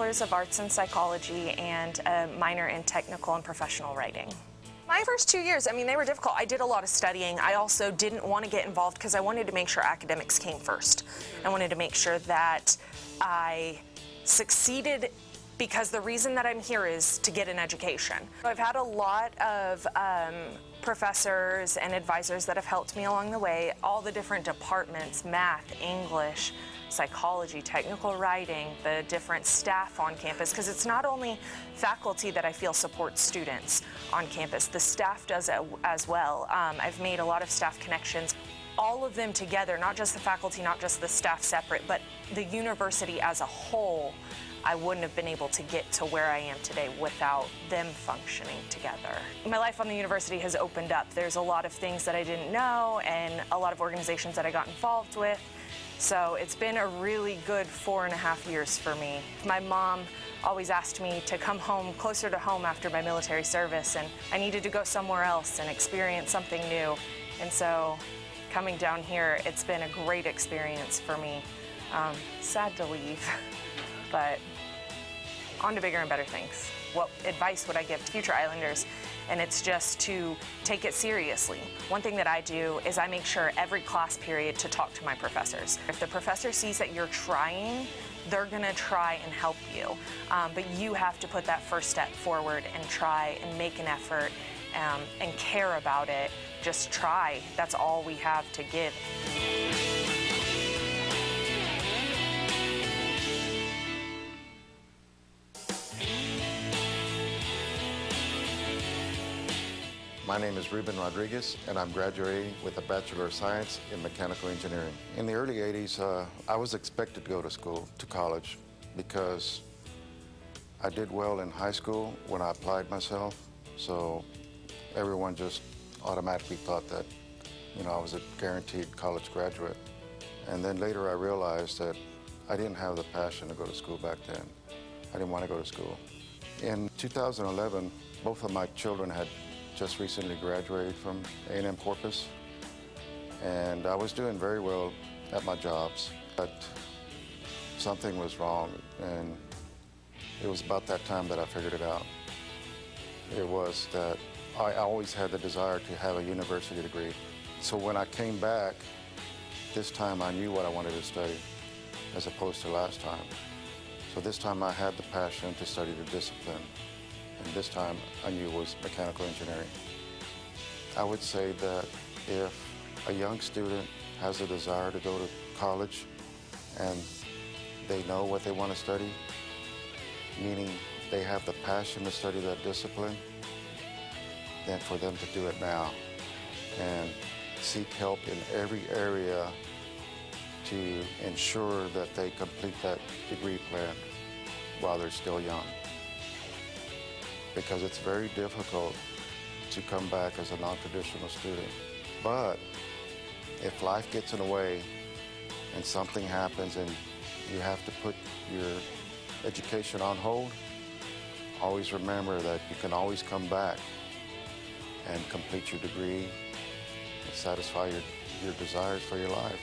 Bachelor's of Arts in Psychology and a minor in Technical and Professional Writing. My first two years, I mean, they were difficult. I did a lot of studying. I also didn't want to get involved because I wanted to make sure academics came first. I wanted to make sure that I succeeded because the reason that I'm here is to get an education. I've had a lot of um, professors and advisors that have helped me along the way, all the different departments, math, English, psychology, technical writing, the different staff on campus, because it's not only faculty that I feel supports students on campus, the staff does as well. Um, I've made a lot of staff connections all of them together, not just the faculty, not just the staff separate, but the university as a whole I wouldn't have been able to get to where I am today without them functioning together. My life on the university has opened up. There's a lot of things that I didn't know and a lot of organizations that I got involved with. So it's been a really good four and a half years for me. My mom always asked me to come home closer to home after my military service and I needed to go somewhere else and experience something new. And so coming down here, it's been a great experience for me. Um, sad to leave, but on to bigger and better things. What advice would I give to future Islanders? And it's just to take it seriously. One thing that I do is I make sure every class period to talk to my professors. If the professor sees that you're trying, they're gonna try and help you. Um, but you have to put that first step forward and try and make an effort um, and care about it. Just try. That's all we have to give. My name is Ruben Rodriguez, and I'm graduating with a Bachelor of Science in Mechanical Engineering. In the early 80s, uh, I was expected to go to school, to college, because I did well in high school when I applied myself, so everyone just automatically thought that, you know, I was a guaranteed college graduate. And then later I realized that I didn't have the passion to go to school back then. I didn't want to go to school. In 2011, both of my children had just recently graduated from A&M Corpus, and I was doing very well at my jobs, but something was wrong, and it was about that time that I figured it out. It was that I always had the desire to have a university degree. So when I came back, this time I knew what I wanted to study, as opposed to last time. So this time I had the passion to study the discipline and this time I knew was mechanical engineering. I would say that if a young student has a desire to go to college and they know what they want to study, meaning they have the passion to study that discipline, then for them to do it now and seek help in every area to ensure that they complete that degree plan while they're still young because it's very difficult to come back as a non-traditional student. But if life gets in the way and something happens and you have to put your education on hold, always remember that you can always come back and complete your degree and satisfy your, your desires for your life.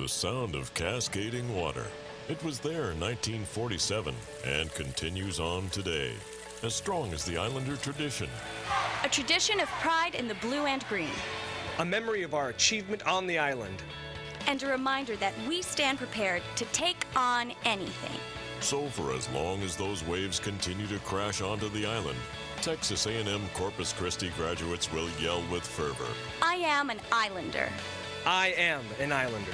The sound of cascading water. It was there in 1947 and continues on today, as strong as the Islander tradition. A tradition of pride in the blue and green. A memory of our achievement on the island. And a reminder that we stand prepared to take on anything. So for as long as those waves continue to crash onto the island, Texas A&M Corpus Christi graduates will yell with fervor. I am an Islander. I am an Islander.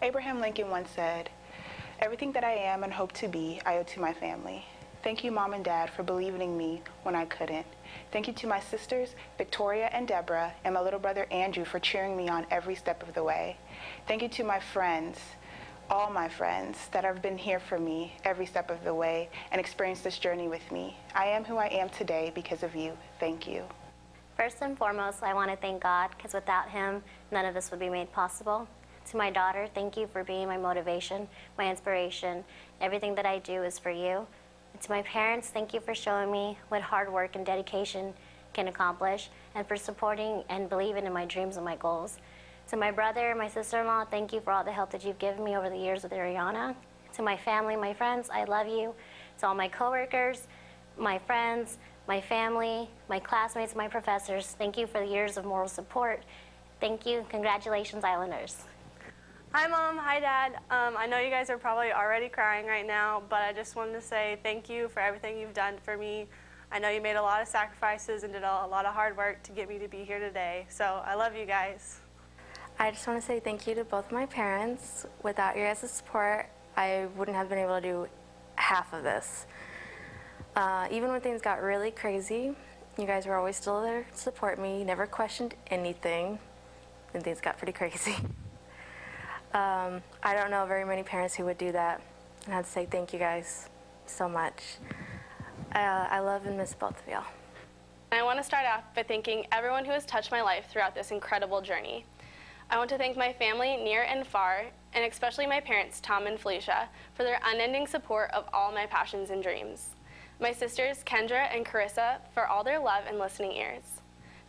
Abraham Lincoln once said, Everything that I am and hope to be, I owe to my family. Thank you, Mom and Dad, for believing in me when I couldn't. Thank you to my sisters, Victoria and Deborah, and my little brother Andrew for cheering me on every step of the way. Thank you to my friends, all my friends that have been here for me every step of the way and experienced this journey with me. I am who I am today because of you. Thank you. First and foremost, I want to thank God because without Him, none of this would be made possible. To my daughter, thank you for being my motivation, my inspiration. Everything that I do is for you. And to my parents, thank you for showing me what hard work and dedication can accomplish and for supporting and believing in my dreams and my goals. To my brother, my sister-in-law, thank you for all the help that you've given me over the years with Ariana. To my family, my friends, I love you. To all my coworkers, my friends, my family, my classmates, my professors, thank you for the years of moral support. Thank you. Congratulations, Islanders. Hi, Mom. Hi, Dad. Um, I know you guys are probably already crying right now, but I just wanted to say thank you for everything you've done for me. I know you made a lot of sacrifices and did a lot of hard work to get me to be here today. So I love you guys. I just want to say thank you to both my parents. Without your guys' support, I wouldn't have been able to do half of this. Uh, even when things got really crazy, you guys were always still there to support me, never questioned anything, and things got pretty crazy. Um, I don't know very many parents who would do that. And I'd say thank you guys so much. Uh, I love and miss both of y'all. I want to start off by thanking everyone who has touched my life throughout this incredible journey. I want to thank my family near and far, and especially my parents, Tom and Felicia, for their unending support of all my passions and dreams. My sisters, Kendra and Carissa, for all their love and listening ears.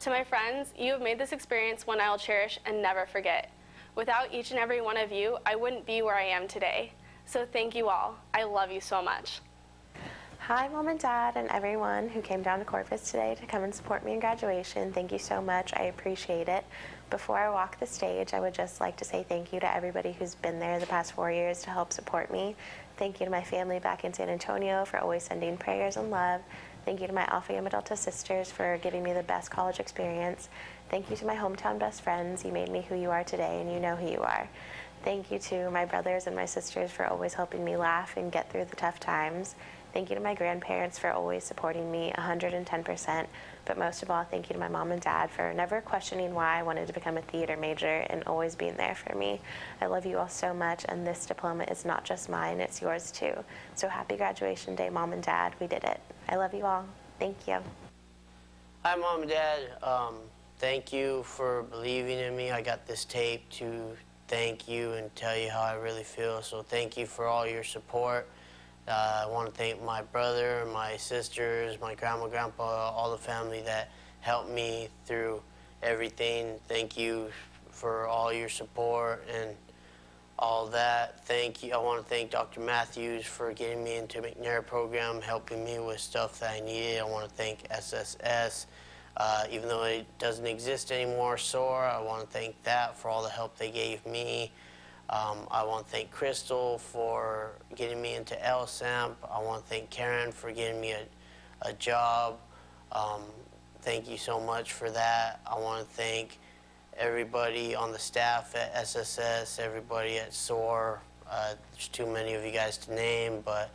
To my friends, you have made this experience one I will cherish and never forget. Without each and every one of you, I wouldn't be where I am today. So thank you all. I love you so much. Hi, Mom and Dad, and everyone who came down to Corpus today to come and support me in graduation. Thank you so much. I appreciate it. Before I walk the stage, I would just like to say thank you to everybody who's been there the past four years to help support me. Thank you to my family back in San Antonio for always sending prayers and love. Thank you to my Alpha Gamma Delta sisters for giving me the best college experience. Thank you to my hometown best friends. You made me who you are today, and you know who you are. Thank you to my brothers and my sisters for always helping me laugh and get through the tough times. Thank you to my grandparents for always supporting me 110%. But most of all, thank you to my mom and dad for never questioning why I wanted to become a theater major and always being there for me. I love you all so much, and this diploma is not just mine, it's yours too. So happy graduation day, mom and dad. We did it. I love you all. Thank you. Hi, mom and dad. Um, thank you for believing in me. I got this tape to thank you and tell you how I really feel. So thank you for all your support. Uh, I want to thank my brother, my sisters, my grandma, grandpa, all the family that helped me through everything. Thank you for all your support and all that. Thank you. I want to thank Dr. Matthews for getting me into McNair program, helping me with stuff that I needed. I want to thank SSS. Uh, even though it doesn't exist anymore, SOAR, I want to thank that for all the help they gave me. Um, I want to thank Crystal for getting me into LSAMP. I want to thank Karen for getting me a, a job. Um, thank you so much for that. I want to thank everybody on the staff at SSS, everybody at SOAR. Uh, there's too many of you guys to name, but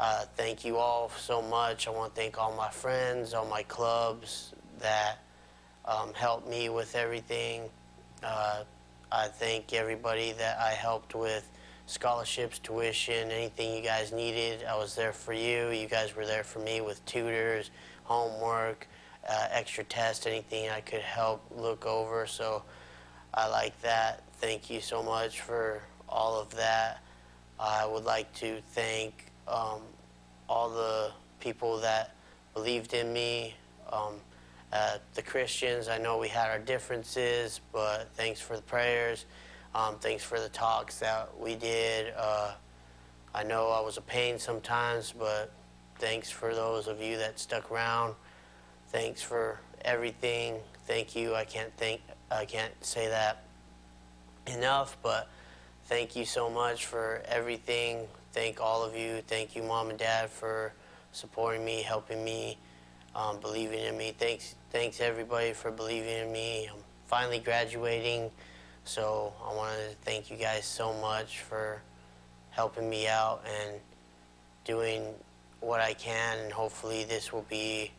uh, thank you all so much. I want to thank all my friends, all my clubs that um, helped me with everything. Uh, I thank everybody that I helped with scholarships, tuition, anything you guys needed. I was there for you. You guys were there for me with tutors, homework, uh, extra tests, anything I could help look over. So I like that. Thank you so much for all of that. I would like to thank um, all the people that believed in me, um, uh, the Christians. I know we had our differences, but thanks for the prayers. Um, thanks for the talks that we did. Uh, I know I was a pain sometimes, but thanks for those of you that stuck around. Thanks for everything. Thank you. I can't thank. I can't say that enough, but thank you so much for everything. Thank all of you. Thank you, mom and dad, for supporting me, helping me, um, believing in me. Thanks, thanks everybody for believing in me. I'm finally graduating, So I wanted to thank you guys so much for helping me out and doing what I can. And hopefully, this will be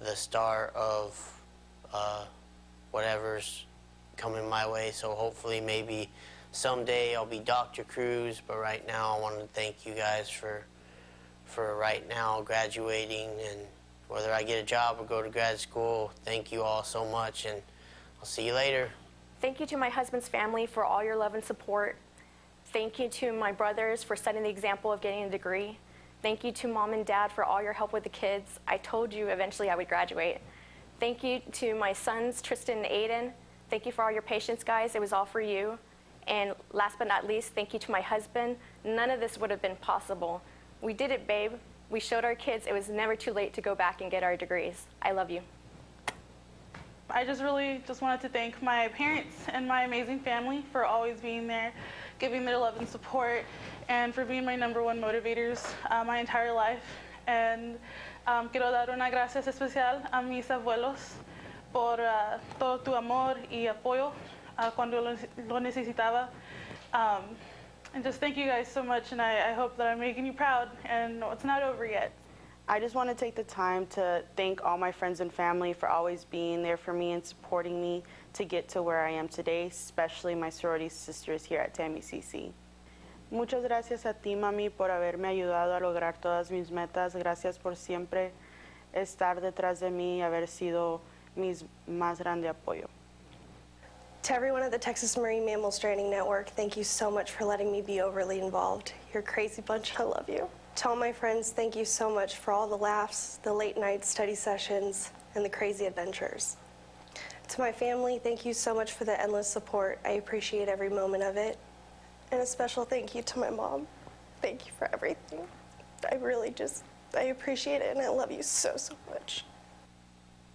the start of uh, whatever's coming my way. So hopefully, maybe someday I'll be Dr. Cruz. But right now, I want to thank you guys for for right now graduating and whether I get a job or go to grad school. Thank you all so much, and I'll see you later. Thank you to my husband's family for all your love and support. Thank you to my brothers for setting the example of getting a degree. Thank you to mom and dad for all your help with the kids. I told you eventually I would graduate. Thank you to my sons, Tristan and Aiden. Thank you for all your patience, guys. It was all for you. And last but not least, thank you to my husband. None of this would have been possible. We did it, babe. We showed our kids it was never too late to go back and get our degrees. I love you. I just really just wanted to thank my parents and my amazing family for always being there, giving their love and support, and for being my number one motivators uh, my entire life. And um, quiero dar una gracias especial a mis abuelos por uh, todo tu amor y apoyo uh, cuando lo, lo necesitaba. Um, and just thank you guys so much, and I, I hope that I'm making you proud, and it's not over yet. I just want to take the time to thank all my friends and family for always being there for me and supporting me to get to where I am today, especially my sorority sisters here at TAMUCC. Muchas gracias a ti, mami, por haberme ayudado a lograr todas mis metas. Gracias por siempre estar detrás de mí y haber sido mi más grande apoyo. To everyone at the Texas Marine Mammal Stranding Network, thank you so much for letting me be overly involved. You're a crazy bunch. I love you. To all my friends, thank you so much for all the laughs, the late night study sessions, and the crazy adventures. To my family, thank you so much for the endless support. I appreciate every moment of it. And a special thank you to my mom. Thank you for everything. I really just, I appreciate it and I love you so, so much.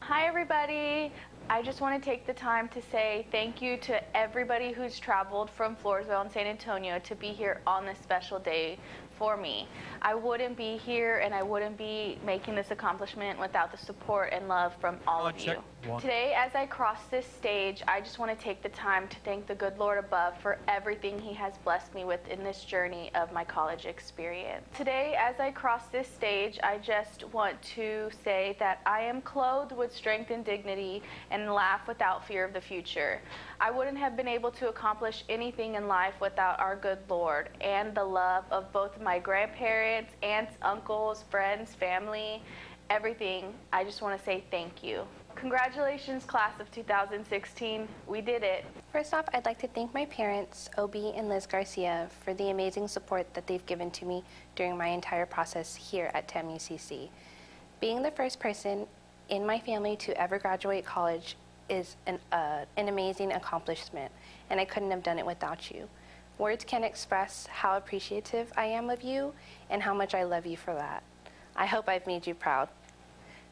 Hi, everybody. I just want to take the time to say thank you to everybody who's traveled from Floresville and San Antonio to be here on this special day for me. I wouldn't be here and I wouldn't be making this accomplishment without the support and love from all of you. Today, as I cross this stage, I just want to take the time to thank the good Lord above for everything He has blessed me with in this journey of my college experience. Today, as I cross this stage, I just want to say that I am clothed with strength and dignity and laugh without fear of the future. I wouldn't have been able to accomplish anything in life without our good Lord and the love of both my grandparents, aunts, uncles, friends, family, everything. I just want to say thank you. Congratulations, class of 2016. We did it. First off, I'd like to thank my parents, Obi and Liz Garcia, for the amazing support that they've given to me during my entire process here at TAMUCC. Being the first person in my family to ever graduate college is an, uh, an amazing accomplishment, and I couldn't have done it without you. Words can't express how appreciative I am of you and how much I love you for that. I hope I've made you proud.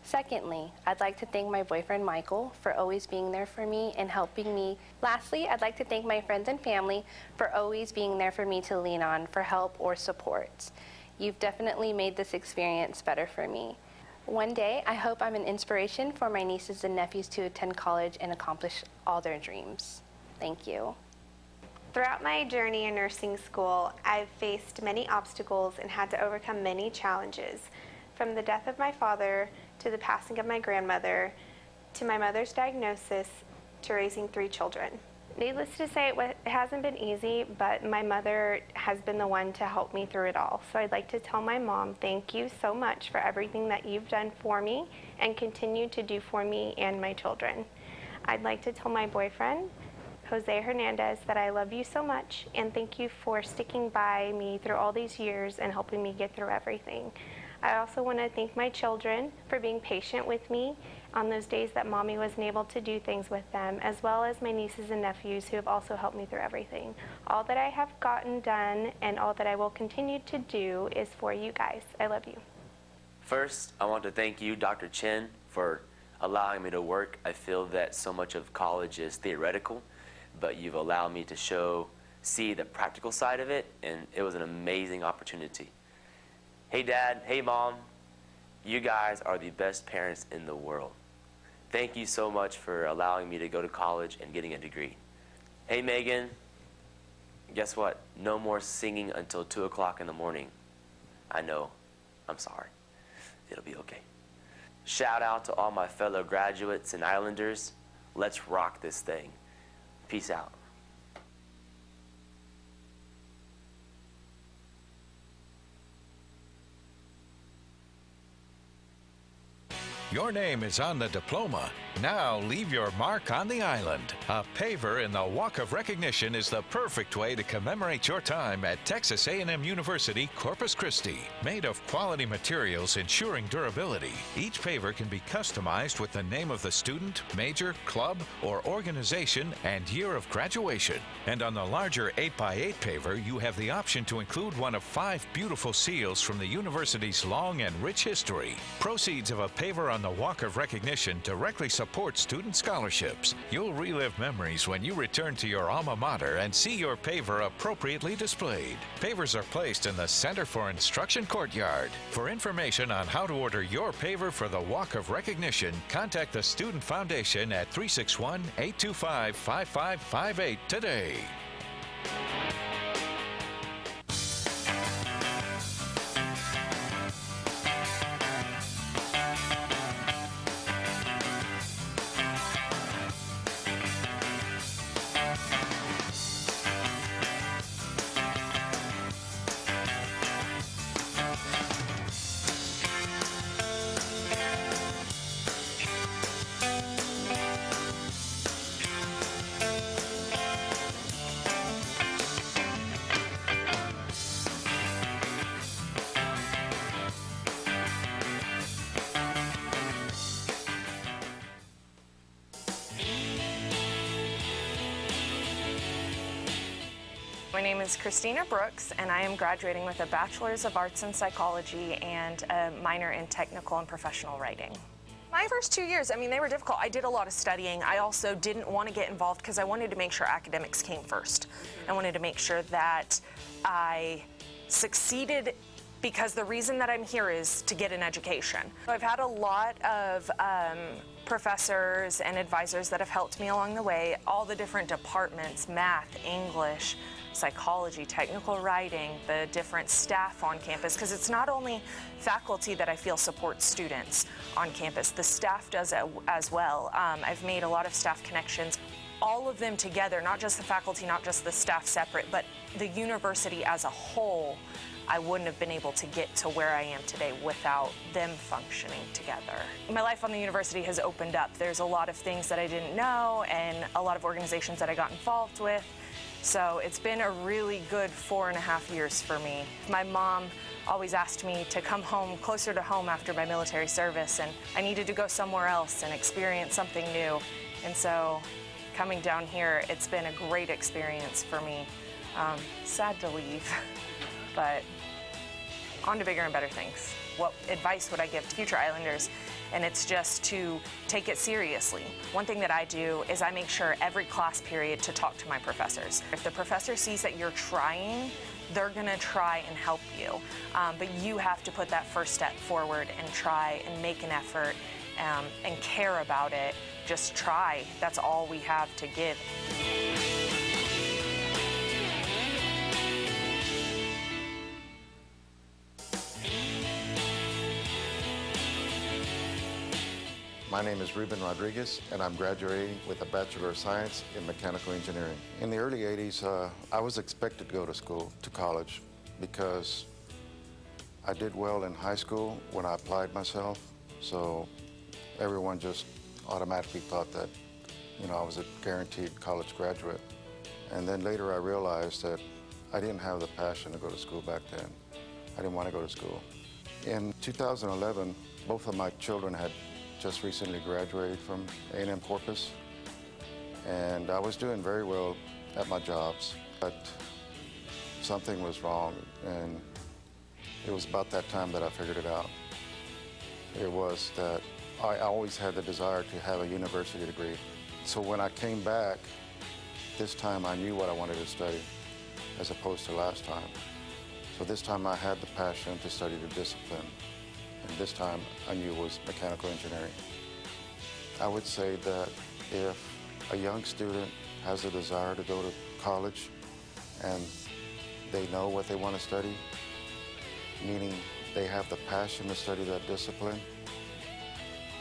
Secondly, I'd like to thank my boyfriend Michael for always being there for me and helping me. Lastly, I'd like to thank my friends and family for always being there for me to lean on for help or support. You've definitely made this experience better for me. One day, I hope I'm an inspiration for my nieces and nephews to attend college and accomplish all their dreams. Thank you. Throughout my journey in nursing school, I've faced many obstacles and had to overcome many challenges. From the death of my father, to the passing of my grandmother, to my mother's diagnosis, to raising three children. Needless to say, it hasn't been easy, but my mother has been the one to help me through it all. So I'd like to tell my mom, thank you so much for everything that you've done for me and continue to do for me and my children. I'd like to tell my boyfriend, Jose Hernandez, that I love you so much and thank you for sticking by me through all these years and helping me get through everything. I also want to thank my children for being patient with me on those days that mommy wasn't able to do things with them, as well as my nieces and nephews who have also helped me through everything. All that I have gotten done and all that I will continue to do is for you guys. I love you. First, I want to thank you, Dr. Chen, for allowing me to work. I feel that so much of college is theoretical, but you've allowed me to show, see the practical side of it, and it was an amazing opportunity. Hey, Dad. Hey, Mom. You guys are the best parents in the world. Thank you so much for allowing me to go to college and getting a degree. Hey, Megan, guess what? No more singing until 2 o'clock in the morning. I know. I'm sorry. It'll be okay. Shout out to all my fellow graduates and Islanders. Let's rock this thing. Peace out. Your name is on the diploma. Now leave your mark on the island. A paver in the Walk of Recognition is the perfect way to commemorate your time at Texas A&M University Corpus Christi. Made of quality materials ensuring durability, each paver can be customized with the name of the student, major, club, or organization and year of graduation. And on the larger 8x8 paver, you have the option to include one of five beautiful seals from the university's long and rich history. Proceeds of a paver on the Walk of Recognition directly support student scholarships. You'll relive memories when you return to your alma mater and see your paver appropriately displayed. Pavers are placed in the Center for Instruction Courtyard. For information on how to order your paver for the Walk of Recognition, contact the Student Foundation at 361 825 5558 today. Is Christina Brooks, and I am graduating with a Bachelor's of Arts in Psychology and a minor in Technical and Professional Writing. My first two years, I mean, they were difficult. I did a lot of studying. I also didn't want to get involved because I wanted to make sure academics came first. I wanted to make sure that I succeeded because the reason that I'm here is to get an education. I've had a lot of um, professors and advisors that have helped me along the way, all the different departments, math, English, psychology, technical writing, the different staff on campus, because it's not only faculty that I feel supports students on campus, the staff does as well. Um, I've made a lot of staff connections all of them together, not just the faculty, not just the staff separate, but the university as a whole, I wouldn't have been able to get to where I am today without them functioning together. My life on the university has opened up. There's a lot of things that I didn't know and a lot of organizations that I got involved with. So it's been a really good four and a half years for me. My mom always asked me to come home closer to home after my military service and I needed to go somewhere else and experience something new. And so coming down here, it's been a great experience for me. Um, sad to leave, but on to bigger and better things. What advice would I give to future Islanders? And it's just to take it seriously. One thing that I do is I make sure every class period to talk to my professors. If the professor sees that you're trying, they're gonna try and help you. Um, but you have to put that first step forward and try and make an effort um, and care about it. Just try. That's all we have to give. My name is Ruben Rodriguez, and I'm graduating with a Bachelor of Science in Mechanical Engineering. In the early 80s, uh, I was expected to go to school, to college, because I did well in high school when I applied myself, so everyone just automatically thought that, you know, I was a guaranteed college graduate. And then later I realized that I didn't have the passion to go to school back then. I didn't want to go to school. In 2011, both of my children had just recently graduated from A&M Corpus, and I was doing very well at my jobs, but something was wrong, and it was about that time that I figured it out. It was that I always had the desire to have a university degree. So when I came back, this time I knew what I wanted to study, as opposed to last time. So this time I had the passion to study the discipline. This time I knew it was mechanical engineering. I would say that if a young student has a desire to go to college and they know what they want to study, meaning they have the passion to study that discipline,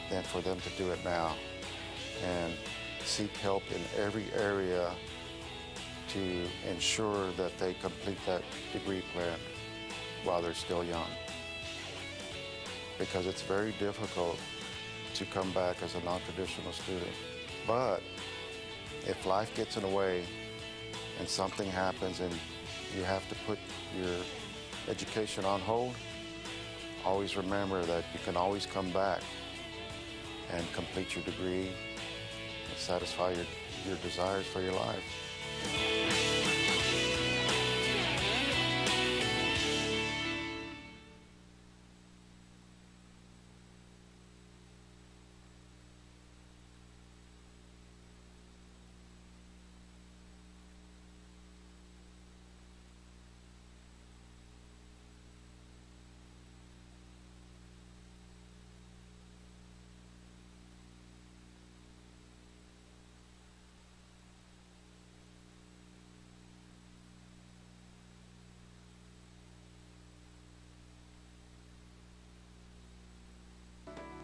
then for them to do it now and seek help in every area to ensure that they complete that degree plan while they're still young. Because it's very difficult to come back as a non-traditional student. But if life gets in the way and something happens and you have to put your education on hold, always remember that you can always come back and complete your degree and satisfy your, your desires for your life.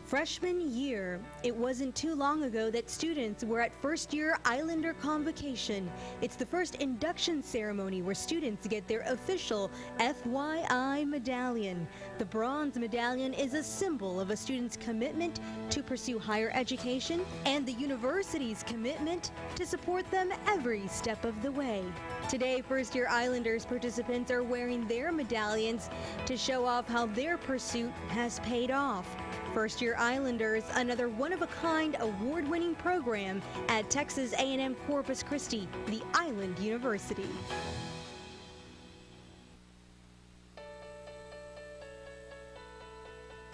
Freshman year. It wasn't too long ago that students were at first year Islander convocation. It's the first induction ceremony where students get their official FYI medallion. The bronze medallion is a symbol of a student's commitment to pursue higher education and the university's commitment to support them every step of the way. Today, first year Islanders participants are wearing their medallions to show off how their pursuit has paid off. First Year Islanders, another one-of-a-kind award-winning program at Texas A&M Corpus Christi, the Island University.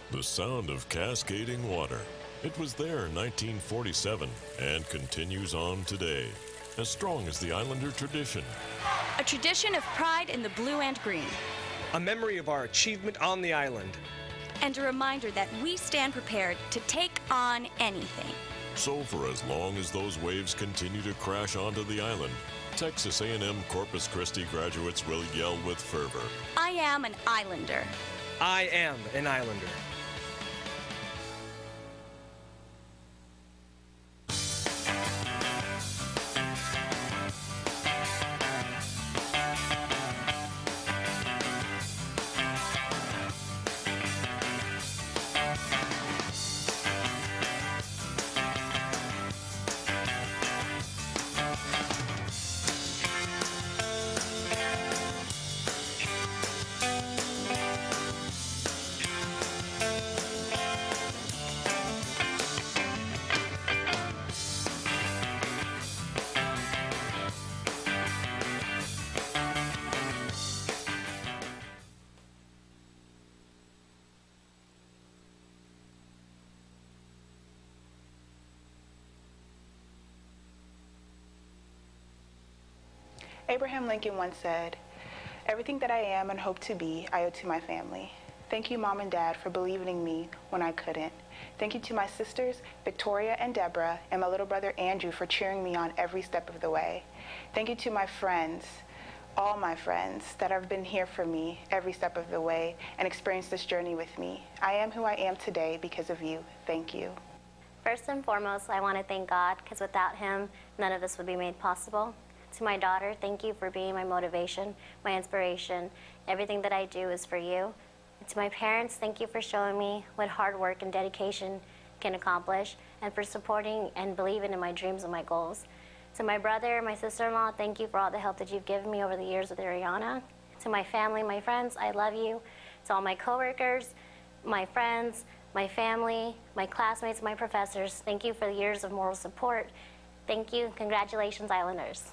The sound of cascading water. It was there in 1947 and continues on today, as strong as the Islander tradition. A tradition of pride in the blue and green. A memory of our achievement on the island. And a reminder that we stand prepared to take on anything. So for as long as those waves continue to crash onto the island, Texas A&M Corpus Christi graduates will yell with fervor. I am an Islander. I am an Islander. Abraham Lincoln once said, Everything that I am and hope to be, I owe to my family. Thank you, Mom and Dad, for believing in me when I couldn't. Thank you to my sisters, Victoria and Deborah, and my little brother Andrew for cheering me on every step of the way. Thank you to my friends, all my friends that have been here for me every step of the way and experienced this journey with me. I am who I am today because of you. Thank you. First and foremost, I want to thank God because without Him, none of this would be made possible. To my daughter, thank you for being my motivation, my inspiration. Everything that I do is for you. And to my parents, thank you for showing me what hard work and dedication can accomplish and for supporting and believing in my dreams and my goals. To my brother, my sister-in-law, thank you for all the help that you've given me over the years with Ariana. To my family, my friends, I love you. To all my coworkers, my friends, my family, my classmates, my professors, thank you for the years of moral support. Thank you. Congratulations, Islanders.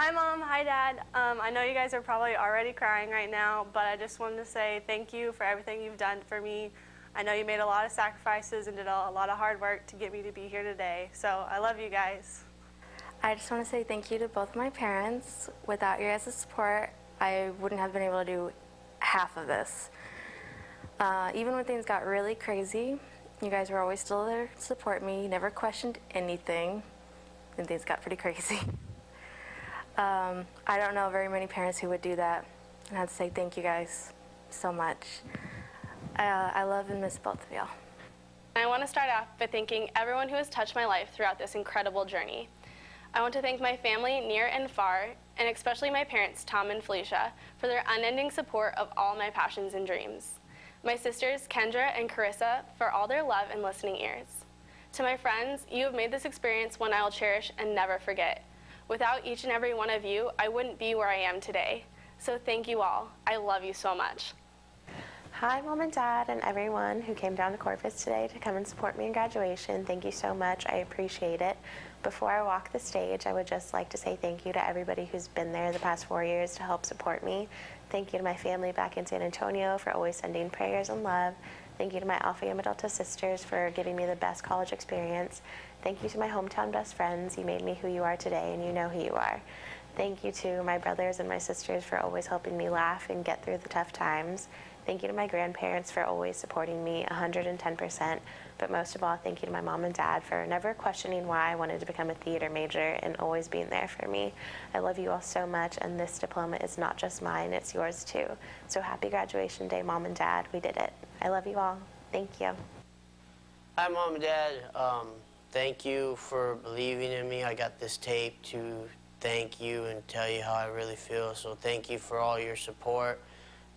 Hi, Mom. Hi, Dad. Um, I know you guys are probably already crying right now, but I just wanted to say thank you for everything you've done for me. I know you made a lot of sacrifices and did a, lot of hard work to get me to be here today. So I love you guys. I just want to say thank you to both my parents. Without your guys' support, I wouldn't have been able to do half of this. Uh, even when things got really crazy, you guys were always still there to support me. Never questioned anything. and things got pretty crazy. Um, I don't know very many parents who would do that. And I'd say thank you guys so much. Uh, I love and miss both of y'all. I want to start off by thanking everyone who has touched my life throughout this incredible journey. I want to thank my family near and far, and especially my parents, Tom and Felicia, for their unending support of all my passions and dreams. My sisters, Kendra and Carissa, for all their love and listening ears. To my friends, you have made this experience one I will cherish and never forget. Without each and every one of you, I wouldn't be where I am today. So thank you all. I love you so much. Hi, Mom and Dad, and everyone who came down to Corpus today to come and support me in graduation. Thank you so much. I appreciate it. Before I walk the stage, I would just like to say thank you to everybody who's been there the past four years to help support me. Thank you to my family back in San Antonio for always sending prayers and love. Thank you to my Alpha Gamma Delta sisters for giving me the best college experience. Thank you to my hometown best friends. You made me who you are today, and you know who you are. Thank you to my brothers and my sisters for always helping me laugh and get through the tough times. Thank you to my grandparents for always supporting me 110%. But most of all, thank you to my mom and dad for never questioning why I wanted to become a theater major and always being there for me. I love you all so much, and this diploma is not just mine, it's yours too. So happy graduation day, mom and dad. We did it. I love you all. Thank you. Hi, Mom and Dad. Um, thank you for believing in me. I got this tape to thank you and tell you how I really feel. So thank you for all your support.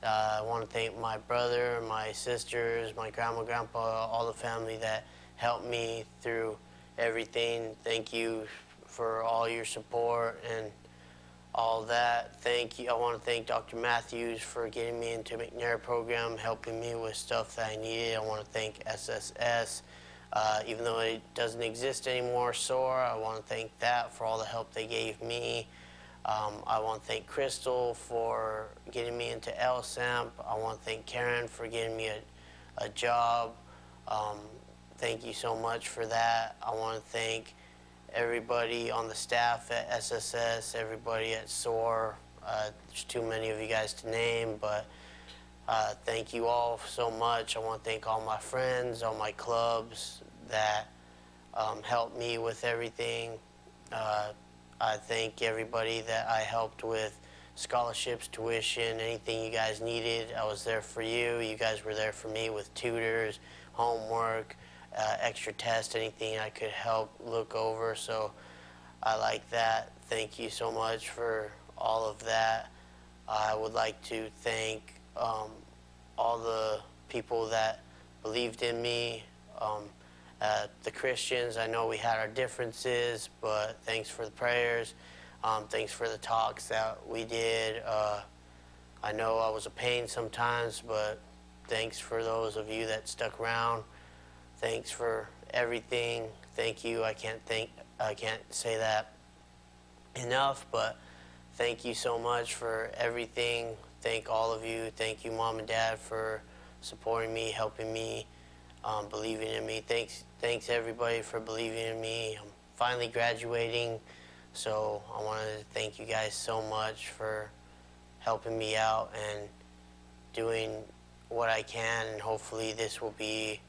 Uh, I want to thank my brother, my sisters, my grandma, grandpa, all the family that helped me through everything. Thank you for all your support and all that. Thank you. I want to thank Dr. Matthews for getting me into McNair program, helping me with stuff that I needed. I want to thank SSS. Uh, even though it doesn't exist anymore, SOAR, I want to thank that for all the help they gave me. Um, I want to thank Crystal for getting me into LSAMP. I want to thank Karen for getting me a, a job. Um, thank you so much for that. I want to thank everybody on the staff at SSS, everybody at SOAR. Uh, there's too many of you guys to name, but uh, thank you all so much. I want to thank all my friends, all my clubs that um, helped me with everything. Uh, I thank everybody that I helped with scholarships, tuition, anything you guys needed. I was there for you. You guys were there for me with tutors, homework, uh, extra tests, anything I could help look over. So I like that. Thank you so much for all of that. I would like to thank um, all the people that believed in me. Um, uh, the Christians, I know we had our differences, but thanks for the prayers. Um, thanks for the talks that we did. Uh, I know I was a pain sometimes, but thanks for those of you that stuck around. Thanks for everything. Thank you. I can't thank. I can't say that enough, but thank you so much for everything. Thank all of you. Thank you, mom and dad, for supporting me, helping me, um, believing in me. Thanks thanks everybody for believing in me. I'm finally graduating, so I wanted to thank you guys so much for helping me out and doing what I can, and hopefully this will be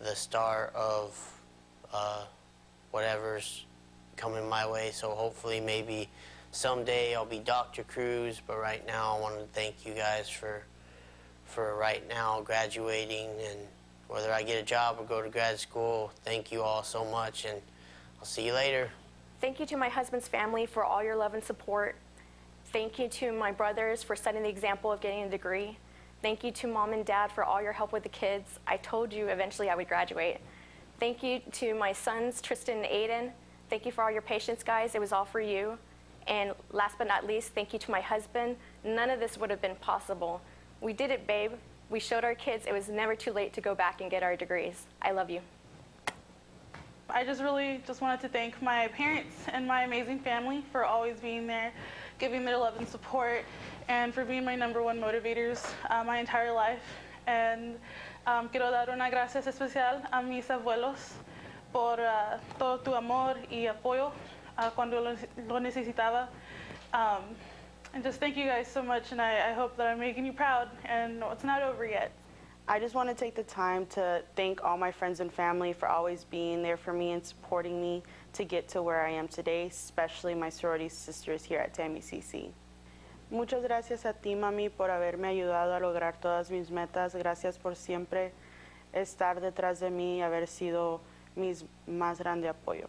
the start of uh, whatever's coming my way. So hopefully maybe someday I'll be Dr. Cruz, but right now I want to thank you guys for for right now graduating and whether I get a job or go to grad school. Thank you all so much, and I'll see you later. Thank you to my husband's family for all your love and support. Thank you to my brothers for setting the example of getting a degree. Thank you to mom and dad for all your help with the kids. I told you eventually I would graduate. Thank you to my sons, Tristan and Aiden. Thank you for all your patience, guys. It was all for you. And last but not least, thank you to my husband. None of this would have been possible. We did it, babe. We showed our kids it was never too late to go back and get our degrees. I love you. I just really just wanted to thank my parents and my amazing family for always being there, giving their love and support, and for being my number one motivators uh, my entire life. And um, quiero dar una gracias especial a mis abuelos por uh, todo tu amor y apoyo uh, cuando lo, necesitaba. Um, and just thank you guys so much, and I, I hope that I'm making you proud, and it's not over yet. I just want to take the time to thank all my friends and family for always being there for me and supporting me to get to where I am today, especially my sorority sisters here at TAMUCC. Muchas gracias a ti, mami, por haberme ayudado a lograr todas mis metas. Gracias por siempre estar detrás de mí y haber sido mi más grande apoyo.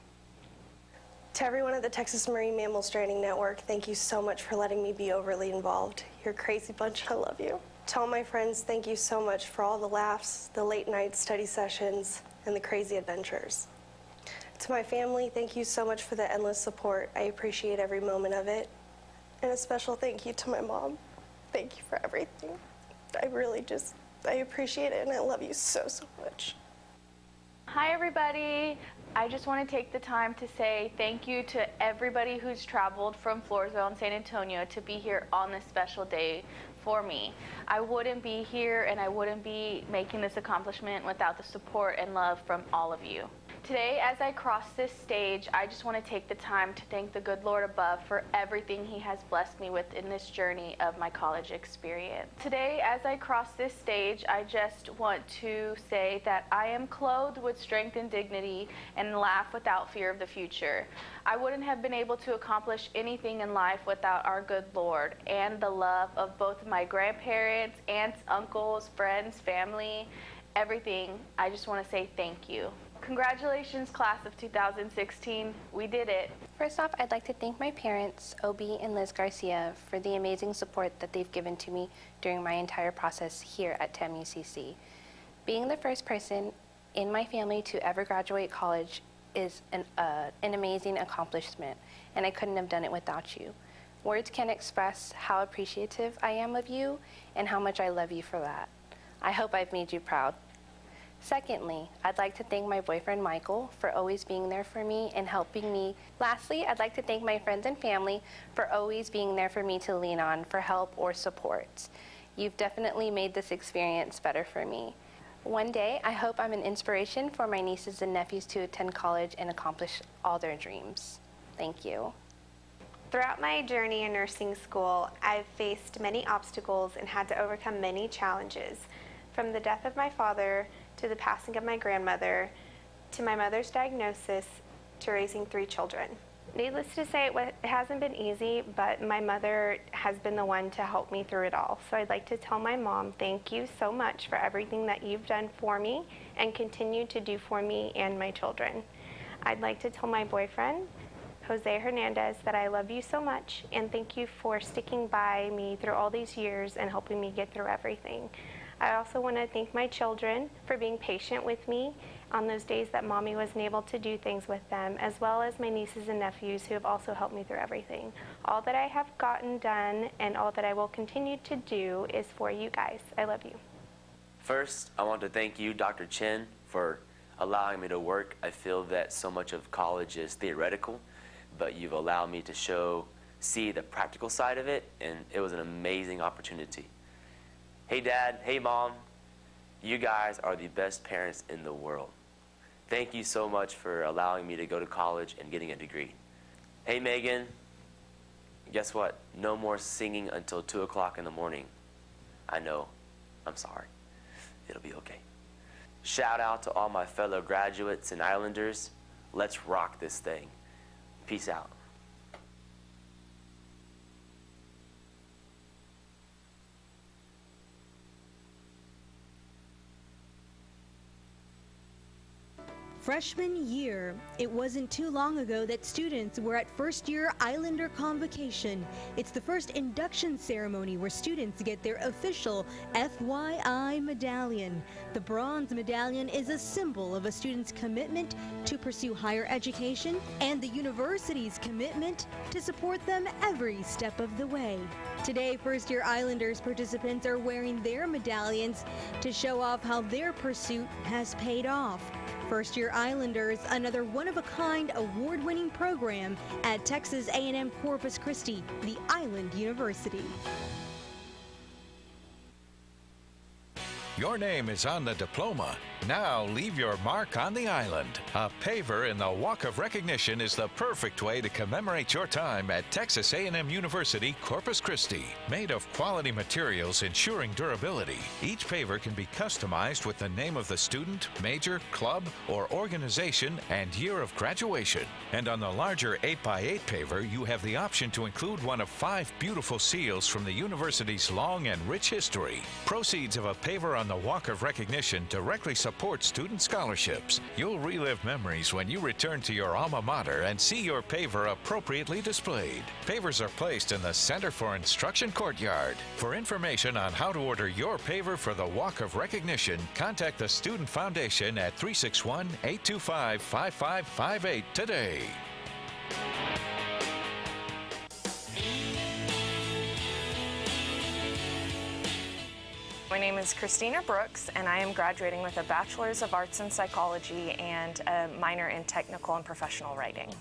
To everyone at the Texas Marine Mammal Stranding Network, thank you so much for letting me be overly involved. You're a crazy bunch. I love you. To all my friends, thank you so much for all the laughs, the late night study sessions, and the crazy adventures. To my family, thank you so much for the endless support. I appreciate every moment of it. And a special thank you to my mom. Thank you for everything. I really just, I appreciate it and I love you so, so much. Hi, everybody. I just want to take the time to say thank you to everybody who's traveled from Floresville and San Antonio to be here on this special day for me. I wouldn't be here and I wouldn't be making this accomplishment without the support and love from all of you. Today, as I cross this stage, I just want to take the time to thank the good Lord above for everything He has blessed me with in this journey of my college experience. Today, as I cross this stage, I just want to say that I am clothed with strength and dignity and laugh without fear of the future. I wouldn't have been able to accomplish anything in life without our good Lord and the love of both my grandparents, aunts, uncles, friends, family, everything. I just want to say thank you. Congratulations, class of 2016. We did it. First off, I'd like to thank my parents, OB and Liz Garcia, for the amazing support that they've given to me during my entire process here at TAMUCC. Being the first person in my family to ever graduate college is an, uh, an amazing accomplishment, and I couldn't have done it without you. Words can't express how appreciative I am of you and how much I love you for that. I hope I've made you proud. Secondly, I'd like to thank my boyfriend Michael for always being there for me and helping me. Lastly, I'd like to thank my friends and family for always being there for me to lean on for help or support. You've definitely made this experience better for me. One day, I hope I'm an inspiration for my nieces and nephews to attend college and accomplish all their dreams. Thank you. Throughout my journey in nursing school, I've faced many obstacles and had to overcome many challenges. From the death of my father to the passing of my grandmother, to my mother's diagnosis, to raising three children. Needless to say, it hasn't been easy, but my mother has been the one to help me through it all. So I'd like to tell my mom, thank you so much for everything that you've done for me and continue to do for me and my children. I'd like to tell my boyfriend, Jose Hernandez, that I love you so much and thank you for sticking by me through all these years and helping me get through everything. I also want to thank my children for being patient with me on those days that mommy wasn't able to do things with them, as well as my nieces and nephews who have also helped me through everything. All that I have gotten done and all that I will continue to do is for you guys. I love you. First, I want to thank you, Dr. Chen, for allowing me to work. I feel that so much of college is theoretical, but you've allowed me to show, see the practical side of it, and it was an amazing opportunity. Hey, Dad. Hey, Mom. You guys are the best parents in the world. Thank you so much for allowing me to go to college and getting a degree. Hey, Megan. Guess what? No more singing until 2 o'clock in the morning. I know. I'm sorry. It'll be okay. Shout out to all my fellow graduates and Islanders. Let's rock this thing. Peace out. Freshman year. It wasn't too long ago that students were at first year Islander convocation. It's the first induction ceremony where students get their official FYI medallion. The bronze medallion is a symbol of a student's commitment to pursue higher education and the university's commitment to support them every step of the way. Today, first year Islanders participants are wearing their medallions to show off how their pursuit has paid off. First Year Islanders, another one-of-a-kind award-winning program at Texas A&M Corpus Christi, the Island University. Your name is on the diploma. Now leave your mark on the island. A paver in the Walk of Recognition is the perfect way to commemorate your time at Texas A&M University Corpus Christi. Made of quality materials ensuring durability, each paver can be customized with the name of the student, major, club, or organization and year of graduation. And on the larger 8x8 paver, you have the option to include one of five beautiful seals from the university's long and rich history. Proceeds of a paver on the Walk of Recognition directly support student scholarships. You'll relive memories when you return to your alma mater and see your paver appropriately displayed. Pavers are placed in the Center for Instruction Courtyard. For information on how to order your paver for the Walk of Recognition, contact the Student Foundation at 361 825 5558 today. My name is Christina Brooks, and I am graduating with a Bachelor's of Arts in Psychology and a minor in Technical and Professional Writing.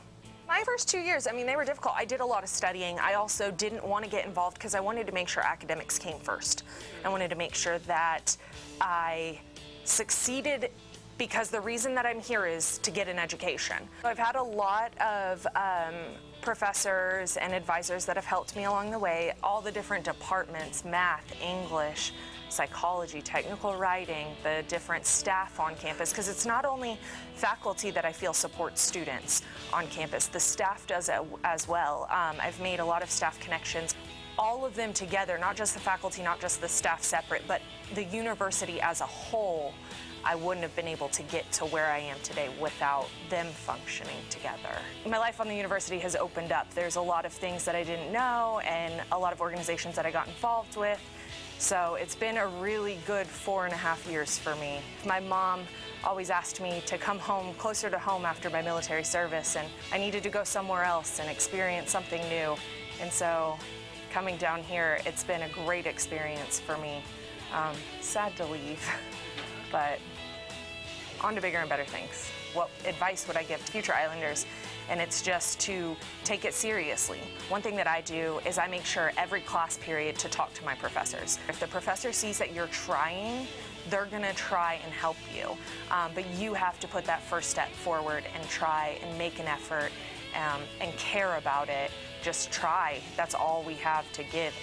My first two years, I mean, they were difficult. I did a lot of studying. I also didn't want to get involved because I wanted to make sure academics came first. I wanted to make sure that I succeeded because the reason that I'm here is to get an education. I've had a lot of um, professors and advisors that have helped me along the way, all the different departments, math, English, psychology, technical writing, the different staff on campus, because it's not only faculty that I feel supports students on campus, the staff does as well. Um, I've made a lot of staff connections all of them together, not just the faculty, not just the staff separate, but the university as a whole, I wouldn't have been able to get to where I am today without them functioning together. My life on the university has opened up. There's a lot of things that I didn't know and a lot of organizations that I got involved with. So it's been a really good four and a half years for me. My mom always asked me to come home closer to home after my military service, and I needed to go somewhere else and experience something new. And so coming down here, it's been a great experience for me. Um, sad to leave, but on to bigger and better things. What advice would I give future Islanders? And it's just to take it seriously. One thing that I do is I make sure every class period to talk to my professors. If the professor sees that you're trying, they're going to try and help you. Um, but you have to put that first step forward and try and make an effort um, and care about it. Just try. That's all we have to give.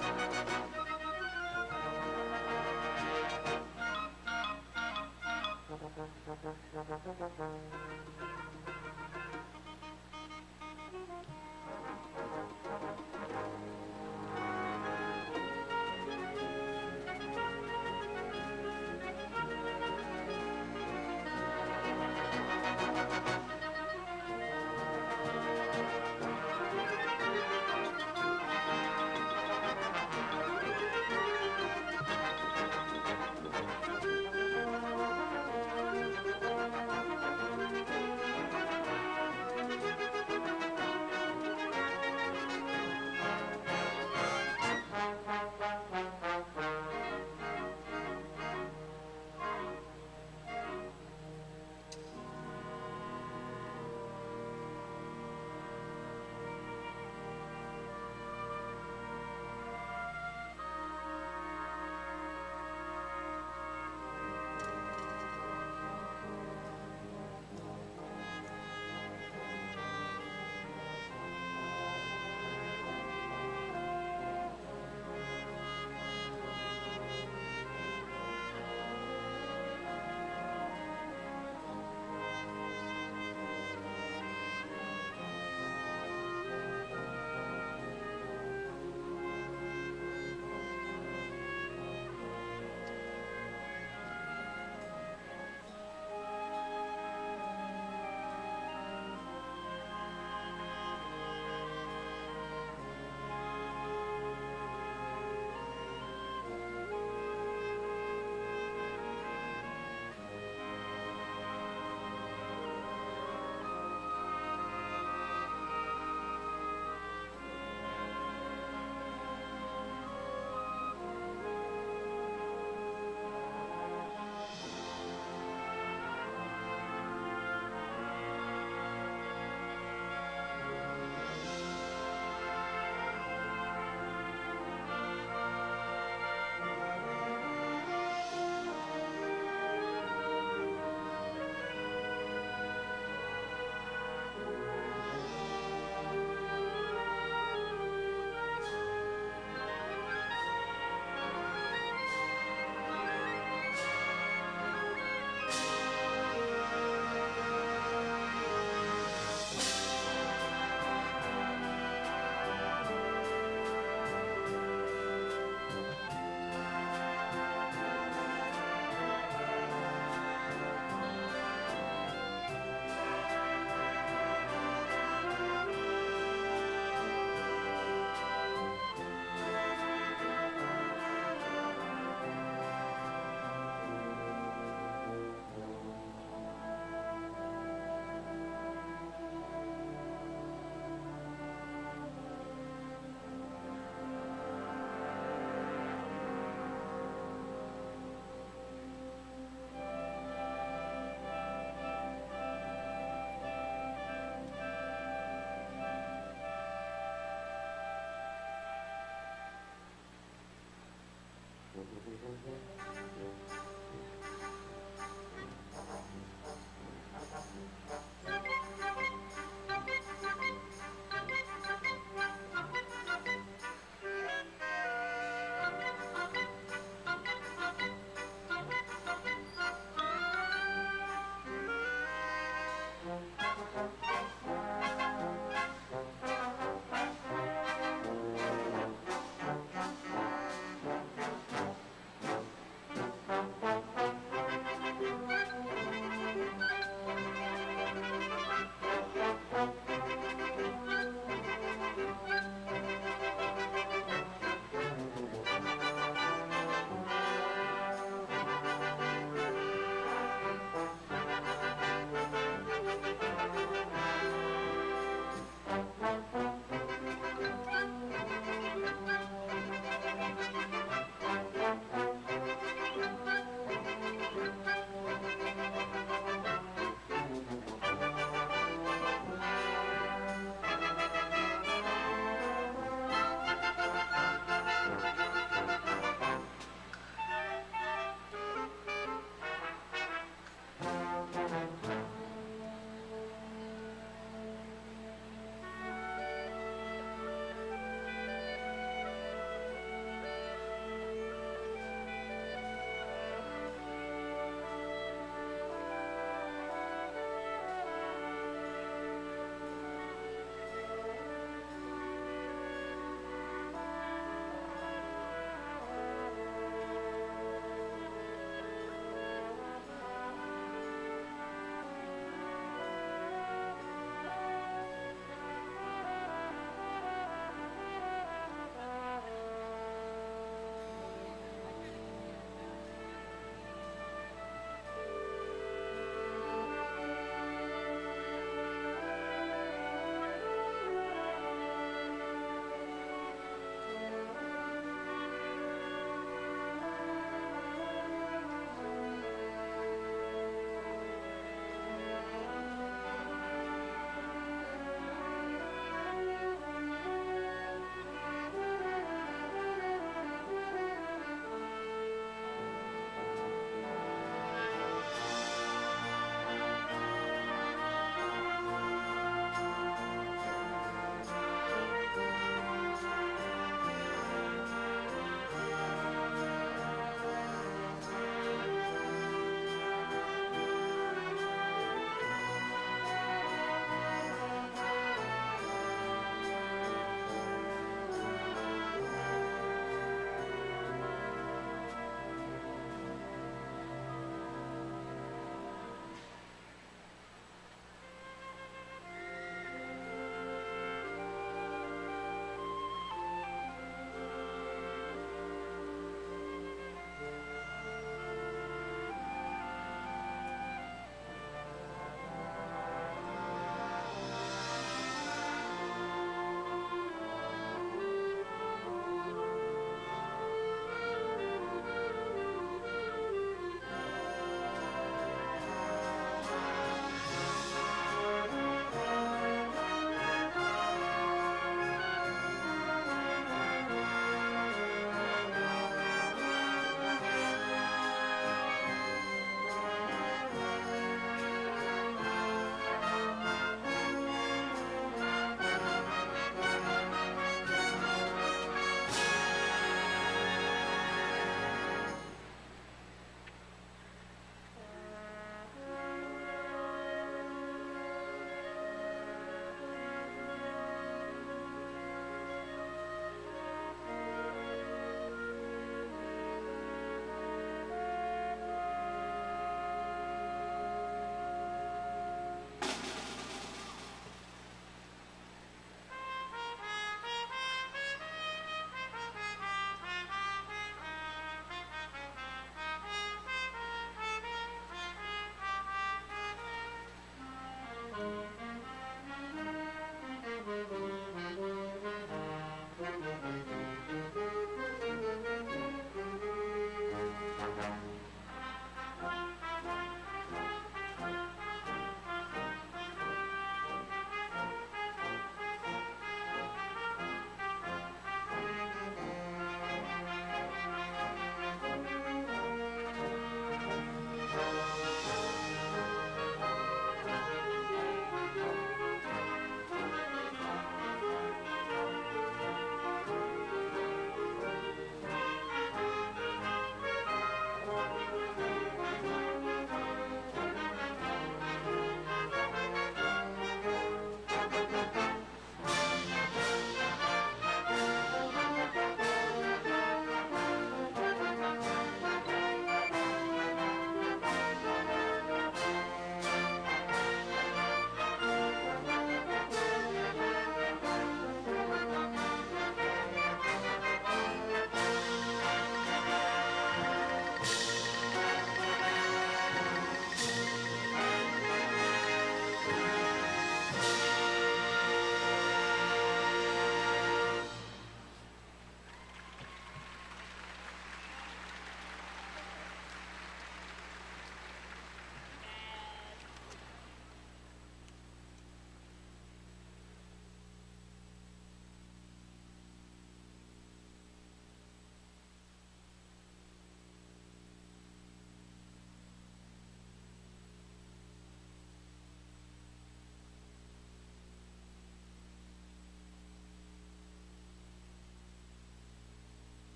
Thank you.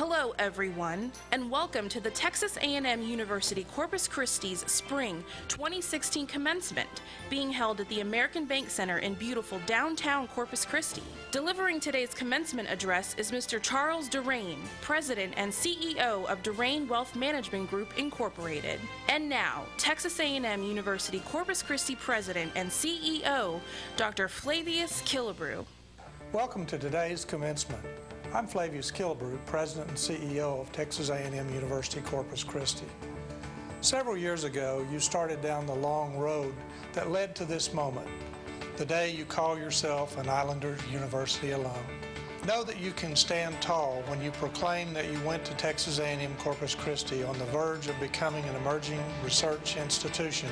Hello everyone and welcome to the Texas A&M University Corpus Christi's Spring 2016 commencement being held at the American Bank Center in beautiful downtown Corpus Christi. Delivering today's commencement address is Mr. Charles Durain, President and CEO of Durain Wealth Management Group Incorporated. And now, Texas A&M University Corpus Christi President and CEO, Dr. Flavius Killebrew. Welcome to today's commencement. I'm Flavius Killebrew, President and CEO of Texas A&M University Corpus Christi. Several years ago, you started down the long road that led to this moment, the day you call yourself an Islander University alum. Know that you can stand tall when you proclaim that you went to Texas A&M Corpus Christi on the verge of becoming an emerging research institution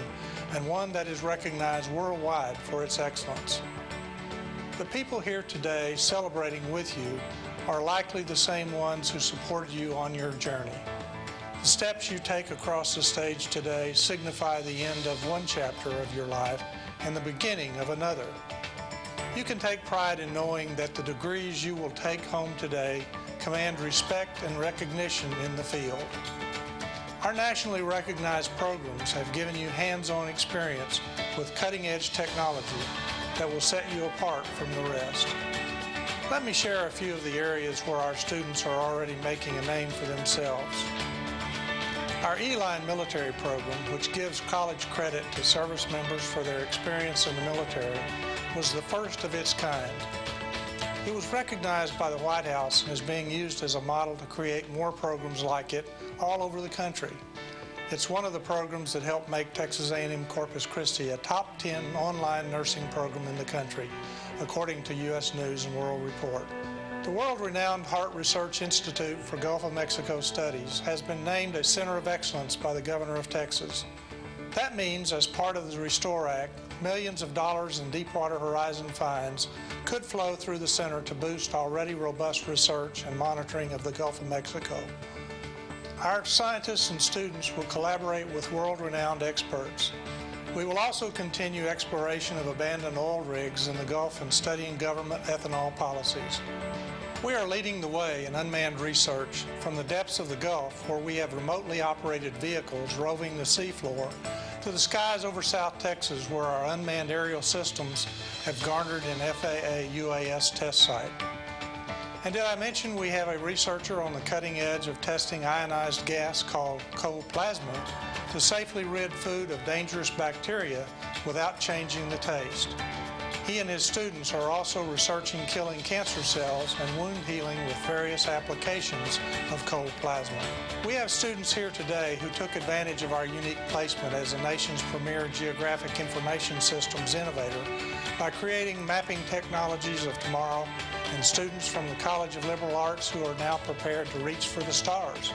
and one that is recognized worldwide for its excellence. The people here today celebrating with you are likely the same ones who supported you on your journey. The steps you take across the stage today signify the end of one chapter of your life and the beginning of another. You can take pride in knowing that the degrees you will take home today command respect and recognition in the field. Our nationally recognized programs have given you hands-on experience with cutting-edge technology that will set you apart from the rest. Let me share a few of the areas where our students are already making a name for themselves. Our eLine military program, which gives college credit to service members for their experience in the military, was the first of its kind. It was recognized by the White House as being used as a model to create more programs like it all over the country. It's one of the programs that helped make Texas A&M Corpus Christi a top 10 online nursing program in the country, according to U.S. News and World Report. The world-renowned Harte Research Institute for Gulf of Mexico Studies has been named a Center of Excellence by the Governor of Texas. That means, as part of the Restore Act, millions of dollars in Deepwater Horizon fines could flow through the center to boost already robust research and monitoring of the Gulf of Mexico. Our scientists and students will collaborate with world-renowned experts. We will also continue exploration of abandoned oil rigs in the Gulf and studying government ethanol policies. We are leading the way in unmanned research from the depths of the Gulf, where we have remotely operated vehicles roving the seafloor, to the skies over South Texas, where our unmanned aerial systems have garnered an FAA UAS test site. And did I mention we have a researcher on the cutting edge of testing ionized gas called cold plasma to safely rid food of dangerous bacteria without changing the taste. He and his students are also researching killing cancer cells and wound healing with various applications of cold plasma. We have students here today who took advantage of our unique placement as the nation's premier geographic information systems innovator by creating mapping technologies of tomorrow and students from the College of Liberal Arts who are now prepared to reach for the stars.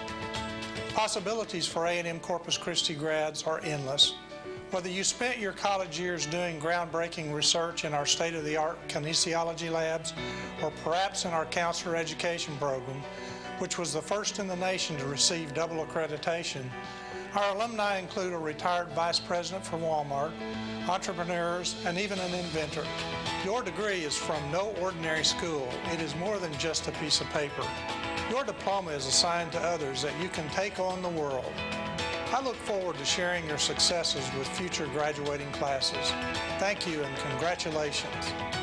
Possibilities for A&M Corpus Christi grads are endless. Whether you spent your college years doing groundbreaking research in our state-of-the-art kinesiology labs or perhaps in our counselor education program, which was the first in the nation to receive double accreditation, our alumni include a retired vice president for Walmart, entrepreneurs, and even an inventor. Your degree is from no ordinary school. It is more than just a piece of paper. Your diploma is a sign to others that you can take on the world. I look forward to sharing your successes with future graduating classes. Thank you and congratulations.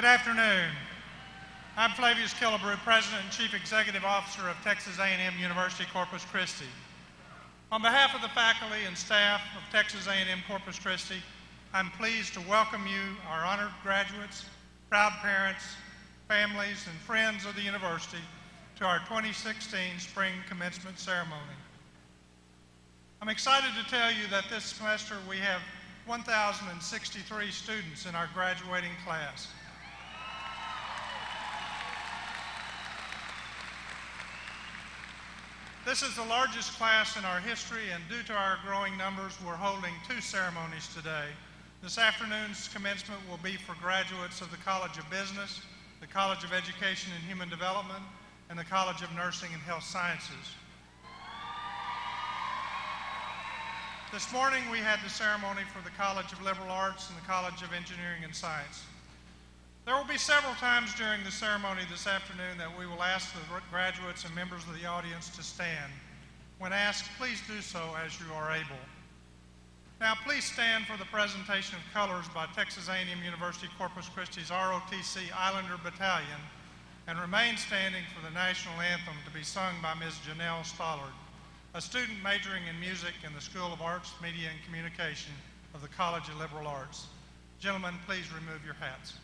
Good afternoon. I'm Flavius Killebrew, President and Chief Executive Officer of Texas A&M University Corpus Christi. On behalf of the faculty and staff of Texas A&M Corpus Christi, I'm pleased to welcome you, our honored graduates, proud parents, families, and friends of the university to our 2016 spring commencement ceremony. I'm excited to tell you that this semester we have 1,063 students in our graduating class. This is the largest class in our history, and due to our growing numbers, we're holding two ceremonies today. This afternoon's commencement will be for graduates of the College of Business, the College of Education and Human Development, and the College of Nursing and Health Sciences. This morning we had the ceremony for the College of Liberal Arts and the College of Engineering and Science. There will be several times during the ceremony this afternoon that we will ask the graduates and members of the audience to stand. When asked, please do so as you are able. Now please stand for the presentation of colors by Texas A&M University Corpus Christi's ROTC Islander Battalion and remain standing for the national anthem to be sung by Ms. Janelle Stollard, a student majoring in music in the School of Arts, Media, and Communication of the College of Liberal Arts. Gentlemen, please remove your hats.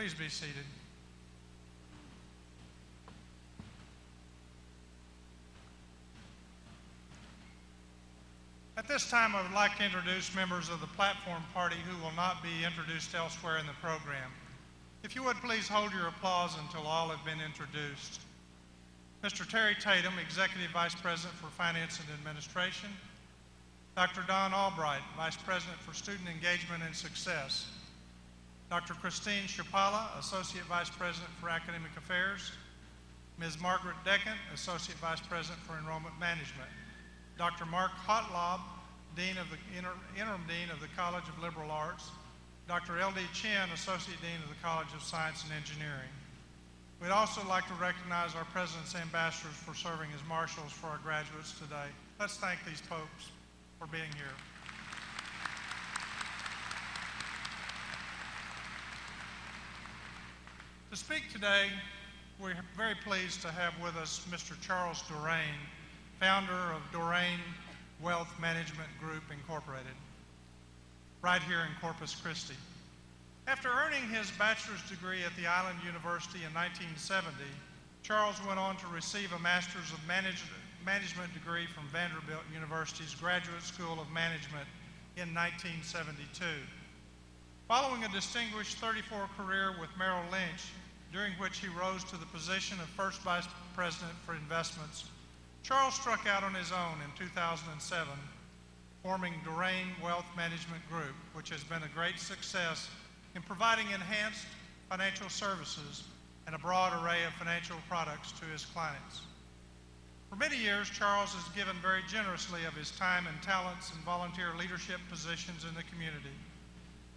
Please be seated. At this time, I would like to introduce members of the platform party who will not be introduced elsewhere in the program. If you would please hold your applause until all have been introduced. Mr. Terry Tatum, Executive Vice President for Finance and Administration. Dr. Don Albright, Vice President for Student Engagement and Success. Dr. Christine Chapala, Associate Vice President for Academic Affairs, Ms. Margaret Deckant, Associate Vice President for Enrollment Management, Dr. Mark Hartlaub, Dean of the Interim Dean of the College of Liberal Arts, Dr. L.D. Chen, Associate Dean of the College of Science and Engineering. We'd also like to recognize our President's ambassadors for serving as marshals for our graduates today. Let's thank these folks for being here. To speak today, we're very pleased to have with us Mr. Charles Doraine, founder of Doraine Wealth Management Group Incorporated, right here in Corpus Christi. After earning his bachelor's degree at the Island University in 1970, Charles went on to receive a Master's of Manage- Management degree from Vanderbilt University's Graduate School of Management in 1972. Following a distinguished 34 career with Merrill Lynch, during which he rose to the position of First Vice President for Investments, Charles struck out on his own in 2007, forming Durain Wealth Management Group, which has been a great success in providing enhanced financial services and a broad array of financial products to his clients. For many years, Charles has given very generously of his time and talents in volunteer leadership positions in the community.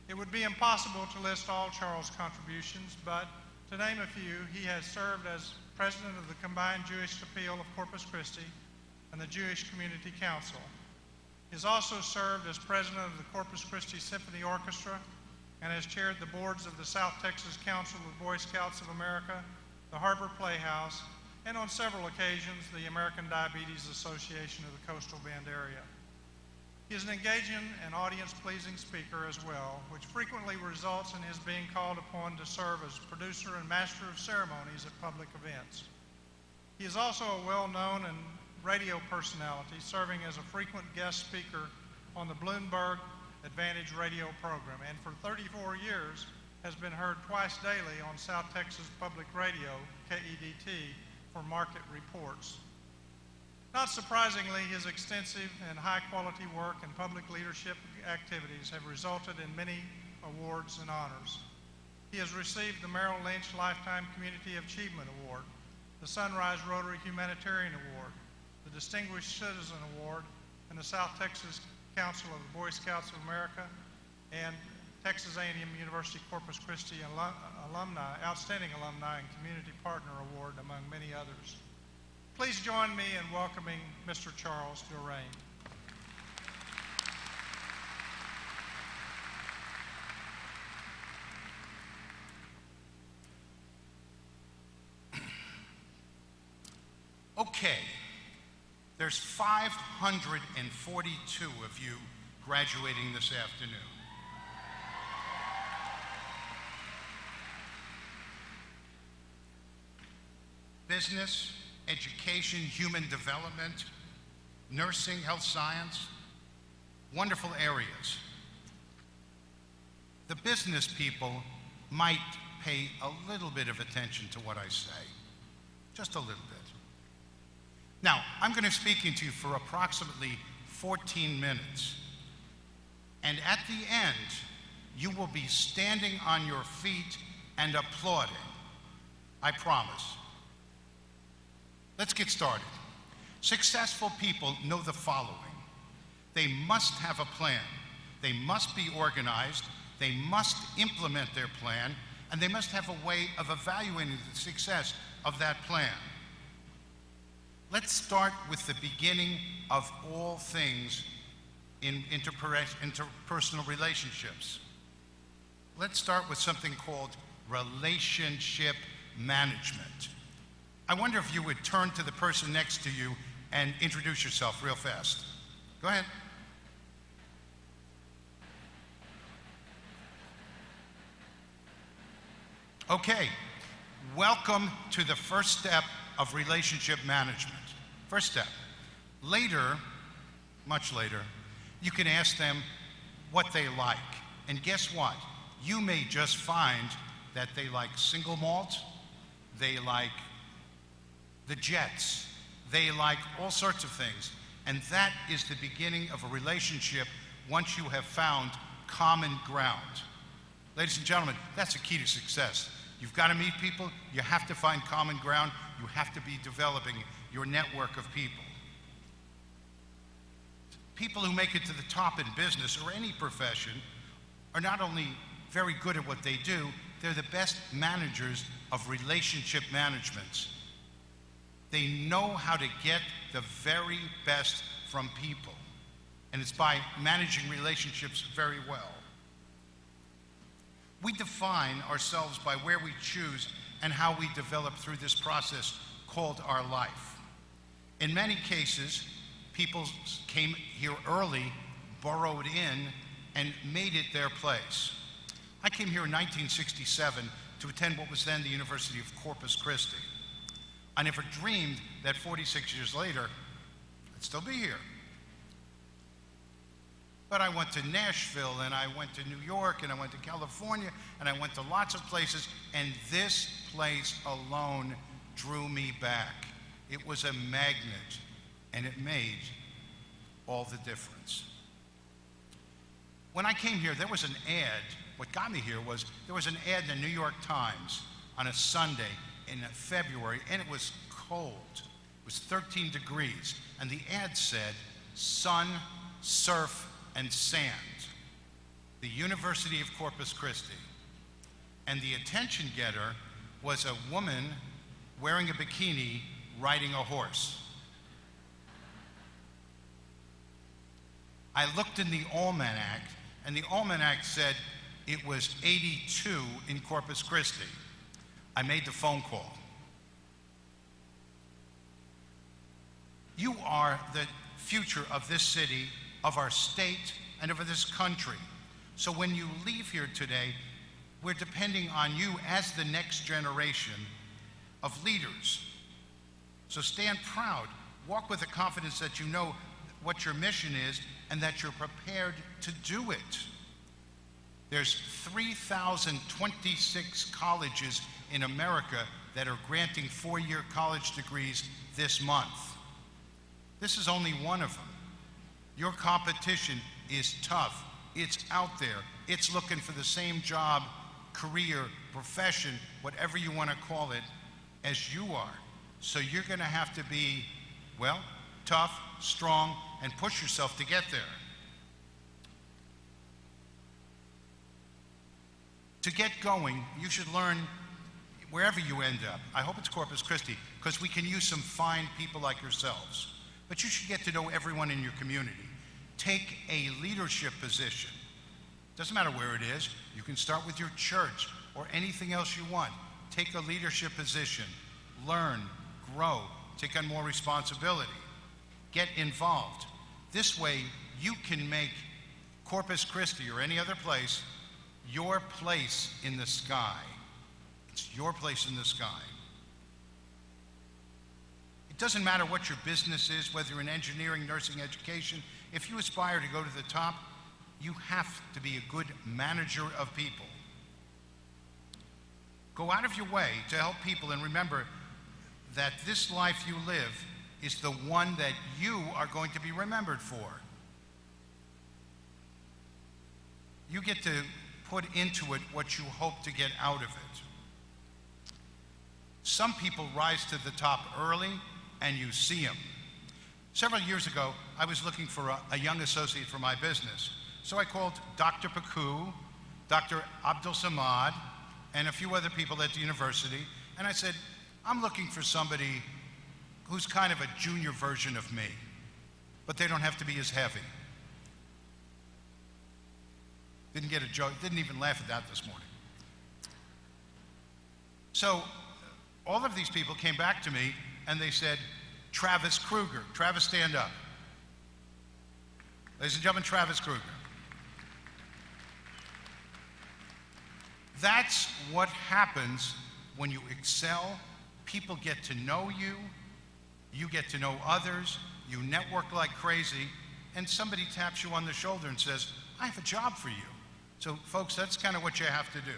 It would be impossible to list all Charles' contributions, but to name a few, he has served as president of the Combined Jewish Appeal of Corpus Christi and the Jewish Community Council. He has also served as president of the Corpus Christi Symphony Orchestra and has chaired the boards of the South Texas Council of Boy Scouts of America, the Harbor Playhouse, and on several occasions, the American Diabetes Association of the Coastal Bend area. He is an engaging and audience-pleasing speaker as well, which frequently results in his being called upon to serve as producer and master of ceremonies at public events. He is also a well-known and radio personality, serving as a frequent guest speaker on the Bloomberg Advantage radio program, and for 34 years has been heard twice daily on South Texas Public Radio, KEDT, for market reports. Not surprisingly, his extensive and high-quality work and public leadership activities have resulted in many awards and honors. He has received the Merrill Lynch Lifetime Community Achievement Award, the Sunrise Rotary Humanitarian Award, the Distinguished Citizen Award, and the South Texas Council of the Boy Scouts of America, and Texas A&M University Corpus Christi Alumni, Outstanding Alumni and Community Partner Award, among many others. Please join me in welcoming Mr. Charles Durain. Okay, there's 542 of you graduating this afternoon. Business, education, human development, nursing, health science, wonderful areas. The business people might pay a little bit of attention to what I say, just a little bit. Now, I'm going to be speaking to you for approximately 14 minutes. And at the end, you will be standing on your feet and applauding. I promise. Let's get started. Successful people know the following they must have a plan, they must be organized, they must implement their plan, and they must have a way of evaluating the success of that plan. Let's start with the beginning of all things in interpersonal relationships. Let's start with something called relationship management. I wonder if you would turn to the person next to you and introduce yourself real fast. Go ahead. Okay, welcome to the first step of relationship management. First step. Later, much later, you can ask them what they like. And guess what? You may just find that they like single malt, they like the Jets, they like all sorts of things. And that is the beginning of a relationship once you have found common ground. Ladies and gentlemen, that's the key to success. You've got to meet people, you have to find common ground, you have to be developing your network of people. People who make it to the top in business or any profession are not only very good at what they do, they're the best managers of relationship management. They know how to get the very best from people. And it's by managing relationships very well. We define ourselves by where we choose and how we develop through this process called our life. In many cases, people came here early, burrowed in, and made it their place. I came here in 1967 to attend what was then the University of Corpus Christi. I never dreamed that 46 years later, I'd still be here. But I went to Nashville and I went to New York and I went to California and I went to lots of places, and this place alone drew me back. It was a magnet and it made all the difference. When I came here, there was an ad. What got me here was there was an ad in the New York Times on a Sunday in February, and it was cold. It was 13 degrees, and the ad said, Sun, surf, and sand. The University of Corpus Christi. And the attention getter was a woman wearing a bikini riding a horse. I looked in the almanac, and the almanac said it was 82 in Corpus Christi. I made the phone call. You are the future of this city, of our state, and of this country. So when you leave here today, we're depending on you as the next generation of leaders. So stand proud, walk with the confidence that you know what your mission is and that you're prepared to do it. There's 3,026 colleges in America that are granting four-year college degrees this month. This is only one of them. Your competition is tough. It's out there. It's looking for the same job, career, profession, whatever you want to call it, as you are. So you're going to have to be, well, tough, strong, and push yourself to get there. To get going, you should learn wherever you end up. I hope it's Corpus Christi, because we can use some fine people like yourselves. But you should get to know everyone in your community. Take a leadership position. Doesn't matter where it is. You can start with your church or anything else you want. Take a leadership position. Learn, grow, take on more responsibility. Get involved. This way, you can make Corpus Christi or any other place your place in the sky. It's your place in the sky. It doesn't matter what your business is, whether in engineering, nursing, education. If you aspire to go to the top, you have to be a good manager of people. Go out of your way to help people and remember that this life you live is the one that you are going to be remembered for. You get to put into it what you hope to get out of it. Some people rise to the top early and you see them. Several years ago, I was looking for a, a young associate for my business. So I called Dr. Paku, Dr. Abdul Samad, and a few other people at the university, and I said, I'm looking for somebody who's kind of a junior version of me, but they don't have to be as heavy. Didn't get a joke, didn't even laugh at that this morning. So all of these people came back to me and they said, Travis Kruger. Travis, stand up. Ladies and gentlemen, Travis Kruger. That's what happens when you excel. People get to know you, you get to know others, you network like crazy, and somebody taps you on the shoulder and says, I have a job for you. So, folks, that's kind of what you have to do.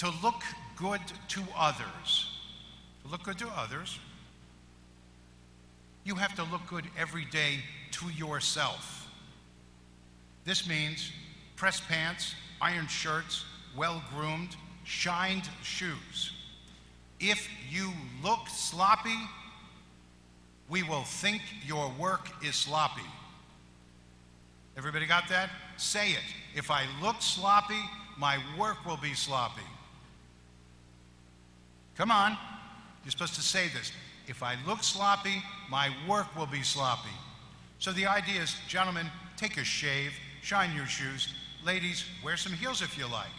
To look good to others, to look good to others, you have to look good every day to yourself. This means press pants, iron shirts, well groomed, shined shoes. If you look sloppy, we will think your work is sloppy. Everybody got that? Say it. If I look sloppy, my work will be sloppy. Come on. You're supposed to say this. If I look sloppy, my work will be sloppy. So the idea is, gentlemen, take a shave, shine your shoes. Ladies, wear some heels if you like.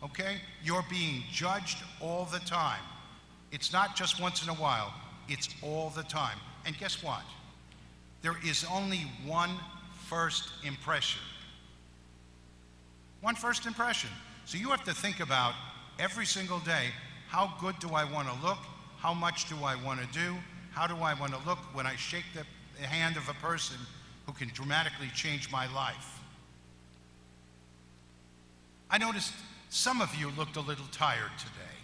Okay? You're being judged all the time. It's not just once in a while, it's all the time. And guess what? There is only one first impression. One first impression. So you have to think about every single day how good do I want to look? How much do I want to do? How do I want to look when I shake the, the hand of a person who can dramatically change my life? I noticed some of you looked a little tired today.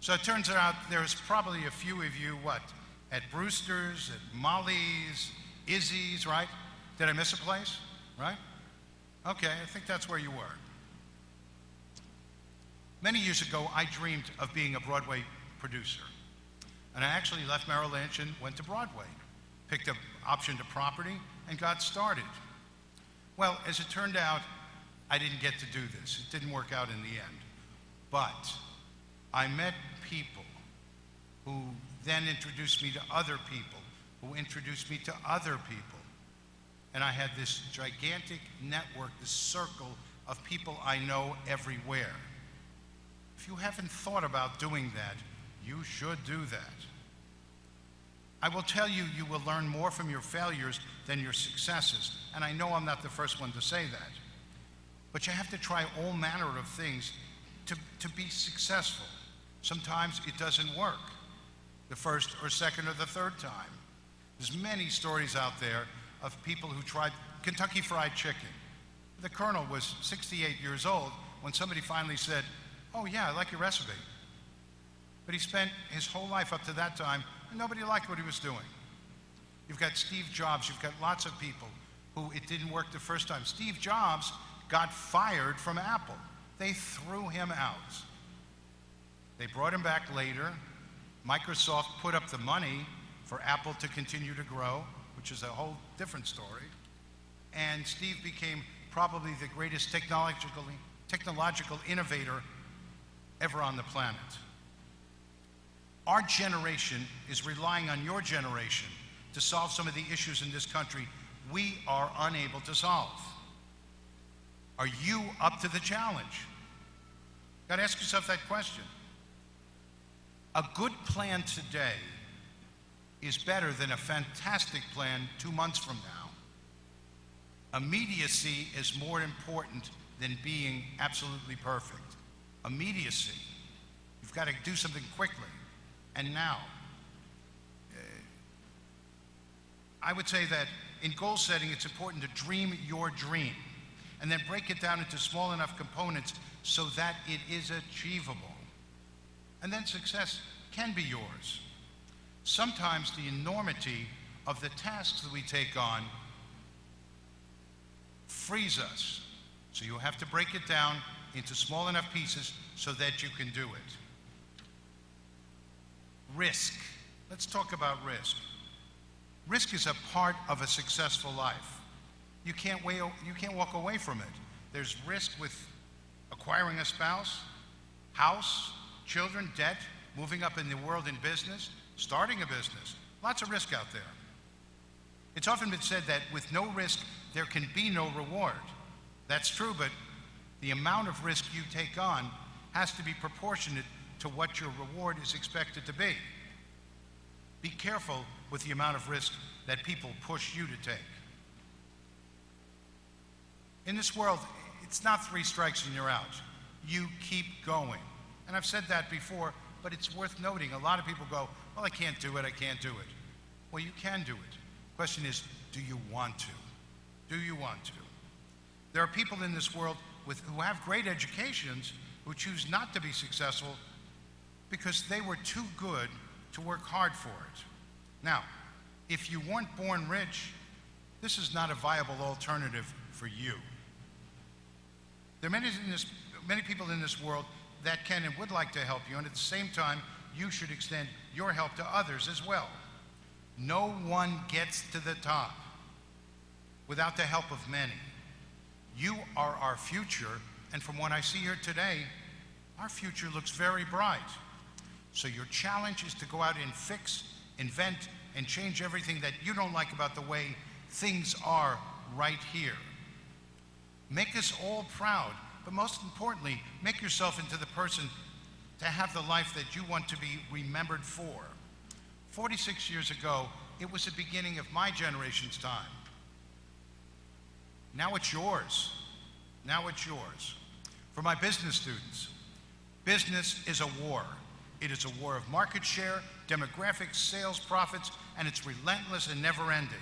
So it turns out there's probably a few of you, what, at Brewster's, at Molly's, Izzy's, right? Did I miss a place? Right? Okay, I think that's where you were. Many years ago, I dreamed of being a Broadway producer. And I actually left Merrill Lynch and went to Broadway, picked up option to property, and got started. Well, as it turned out, I didn't get to do this. It didn't work out in the end. But I met people who then introduced me to other people, who introduced me to other people. And I had this gigantic network, this circle of people I know everywhere. If you haven't thought about doing that, you should do that. I will tell you, you will learn more from your failures than your successes. And I know I'm not the first one to say that. But you have to try all manner of things to, to be successful. Sometimes it doesn't work the first or second or the third time. There's many stories out there of people who tried Kentucky Fried Chicken. The colonel was 68 years old when somebody finally said, Oh, yeah, I like your recipe. But he spent his whole life up to that time, and nobody liked what he was doing. You've got Steve Jobs, you've got lots of people who it didn't work the first time. Steve Jobs got fired from Apple, they threw him out. They brought him back later. Microsoft put up the money for Apple to continue to grow, which is a whole different story. And Steve became probably the greatest technological, technological innovator ever on the planet. Our generation is relying on your generation to solve some of the issues in this country we are unable to solve. Are you up to the challenge? You Got to ask yourself that question. A good plan today is better than a fantastic plan two months from now. Immediacy is more important than being absolutely perfect. Immediacy. You've got to do something quickly and now. Uh, I would say that in goal setting, it's important to dream your dream and then break it down into small enough components so that it is achievable. And then success can be yours. Sometimes the enormity of the tasks that we take on frees us. So you have to break it down into small enough pieces so that you can do it. Risk. Let's talk about risk. Risk is a part of a successful life. You can't, weigh, you can't walk away from it. There's risk with acquiring a spouse, house, children, debt, moving up in the world in business, starting a business. Lots of risk out there. It's often been said that with no risk, there can be no reward. That's true, but the amount of risk you take on has to be proportionate to what your reward is expected to be. Be careful with the amount of risk that people push you to take. In this world, it's not three strikes and you're out. You keep going. And I've said that before, but it's worth noting. A lot of people go, Well, I can't do it, I can't do it. Well, you can do it. Question is, do you want to? Do you want to? There are people in this world with, who have great educations who choose not to be successful because they were too good to work hard for it. Now, if you weren't born rich, this is not a viable alternative for you. There are many, this, many people in this world that can and would like to help you, and at the same time, you should extend your help to others as well. No one gets to the top without the help of many. You are our future, and from what I see here today, our future looks very bright. So your challenge is to go out and fix, invent, and change everything that you don't like about the way things are right here. Make us all proud, but most importantly, make yourself into the person to have the life that you want to be remembered for. 46 years ago, it was the beginning of my generation's time. Now it's yours. Now it's yours. For my business students, business is a war. It is a war of market share, demographics, sales, profits, and it's relentless and never ending.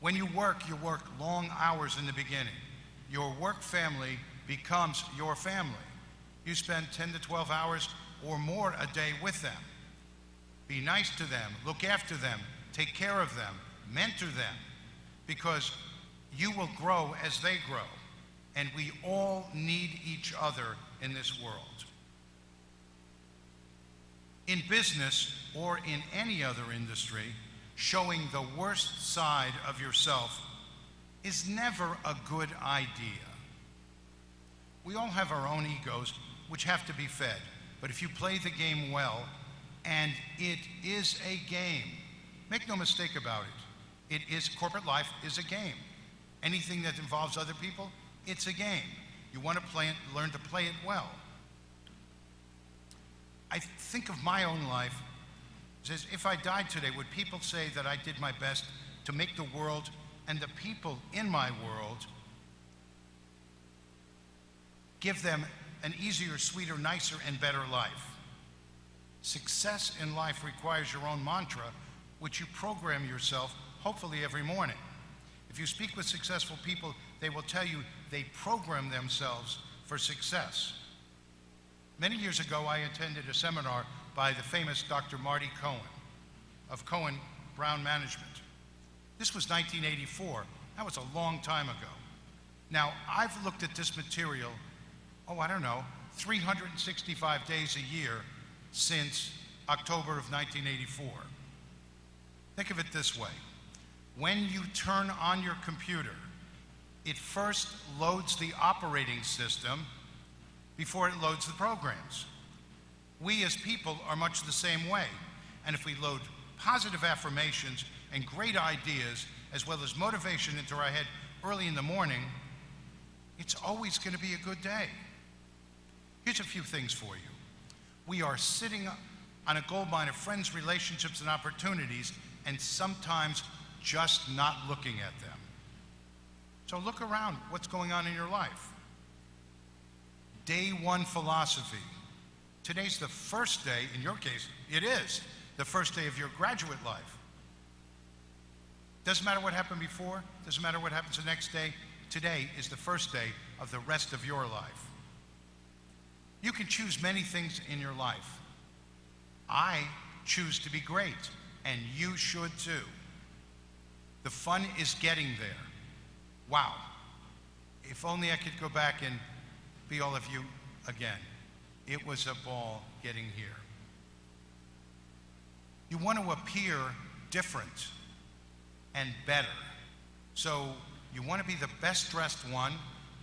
When you work, you work long hours in the beginning. Your work family becomes your family. You spend 10 to 12 hours or more a day with them. Be nice to them, look after them, take care of them, mentor them, because you will grow as they grow. And we all need each other in this world. In business or in any other industry, showing the worst side of yourself is never a good idea. We all have our own egos, which have to be fed. But if you play the game well, and it is a game, make no mistake about it. It is, corporate life is a game. Anything that involves other people, it's a game. You want to play it, learn to play it well. I think of my own life as if I died today, would people say that I did my best to make the world and the people in my world give them an easier, sweeter, nicer, and better life? Success in life requires your own mantra, which you program yourself, hopefully, every morning. If you speak with successful people, they will tell you they program themselves for success. Many years ago, I attended a seminar by the famous Dr. Marty Cohen of Cohen Brown Management. This was 1984. That was a long time ago. Now, I've looked at this material, oh, I don't know, 365 days a year since October of 1984. Think of it this way when you turn on your computer, it first loads the operating system before it loads the programs. We as people are much the same way. And if we load positive affirmations and great ideas, as well as motivation into our head early in the morning, it's always going to be a good day. Here's a few things for you. We are sitting on a gold mine of friends, relationships, and opportunities, and sometimes just not looking at them. So look around what's going on in your life day one philosophy. Today's the first day, in your case, it is the first day of your graduate life. Doesn't matter what happened before, doesn't matter what happens the next day. Today is the first day of the rest of your life. You can choose many things in your life. I choose to be great, and you should too. The fun is getting there. Wow. If only I could go back and be all of you again. It was a ball getting here. You want to appear different and better. So you want to be the best dressed one.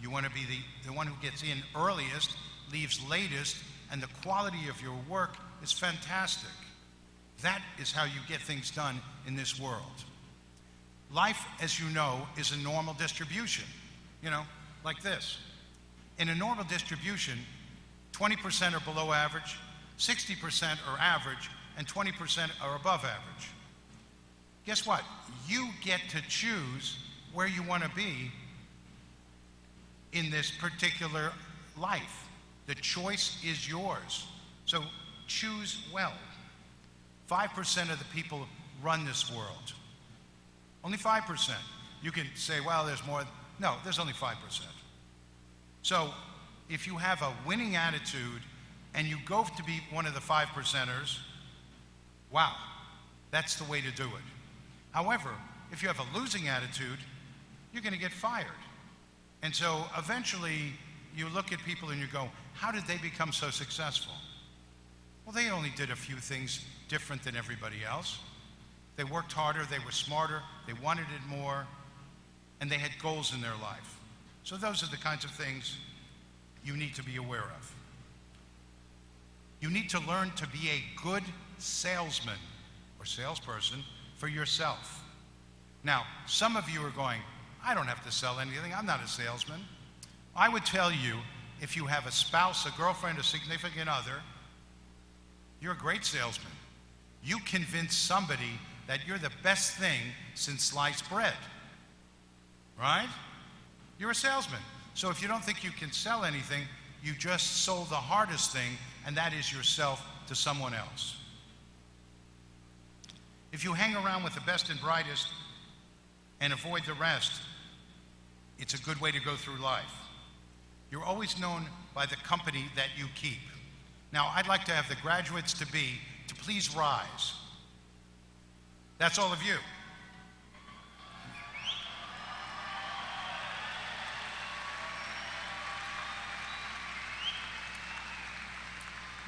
You want to be the, the one who gets in earliest, leaves latest, and the quality of your work is fantastic. That is how you get things done in this world. Life, as you know, is a normal distribution, you know, like this. In a normal distribution, 20% are below average, 60% are average, and 20% are above average. Guess what? You get to choose where you want to be in this particular life. The choice is yours. So choose well. 5% of the people run this world. Only 5%. You can say, well, there's more. No, there's only 5%. So if you have a winning attitude and you go to be one of the five percenters, wow, that's the way to do it. However, if you have a losing attitude, you're going to get fired. And so eventually you look at people and you go, how did they become so successful? Well, they only did a few things different than everybody else. They worked harder, they were smarter, they wanted it more, and they had goals in their life. So those are the kinds of things you need to be aware of. You need to learn to be a good salesman or salesperson for yourself. Now, some of you are going, I don't have to sell anything, I'm not a salesman. I would tell you if you have a spouse, a girlfriend, a significant other, you're a great salesman. You convince somebody that you're the best thing since sliced bread. Right? You're a salesman. So if you don't think you can sell anything, you just sold the hardest thing, and that is yourself to someone else. If you hang around with the best and brightest and avoid the rest, it's a good way to go through life. You're always known by the company that you keep. Now, I'd like to have the graduates to be to please rise. That's all of you.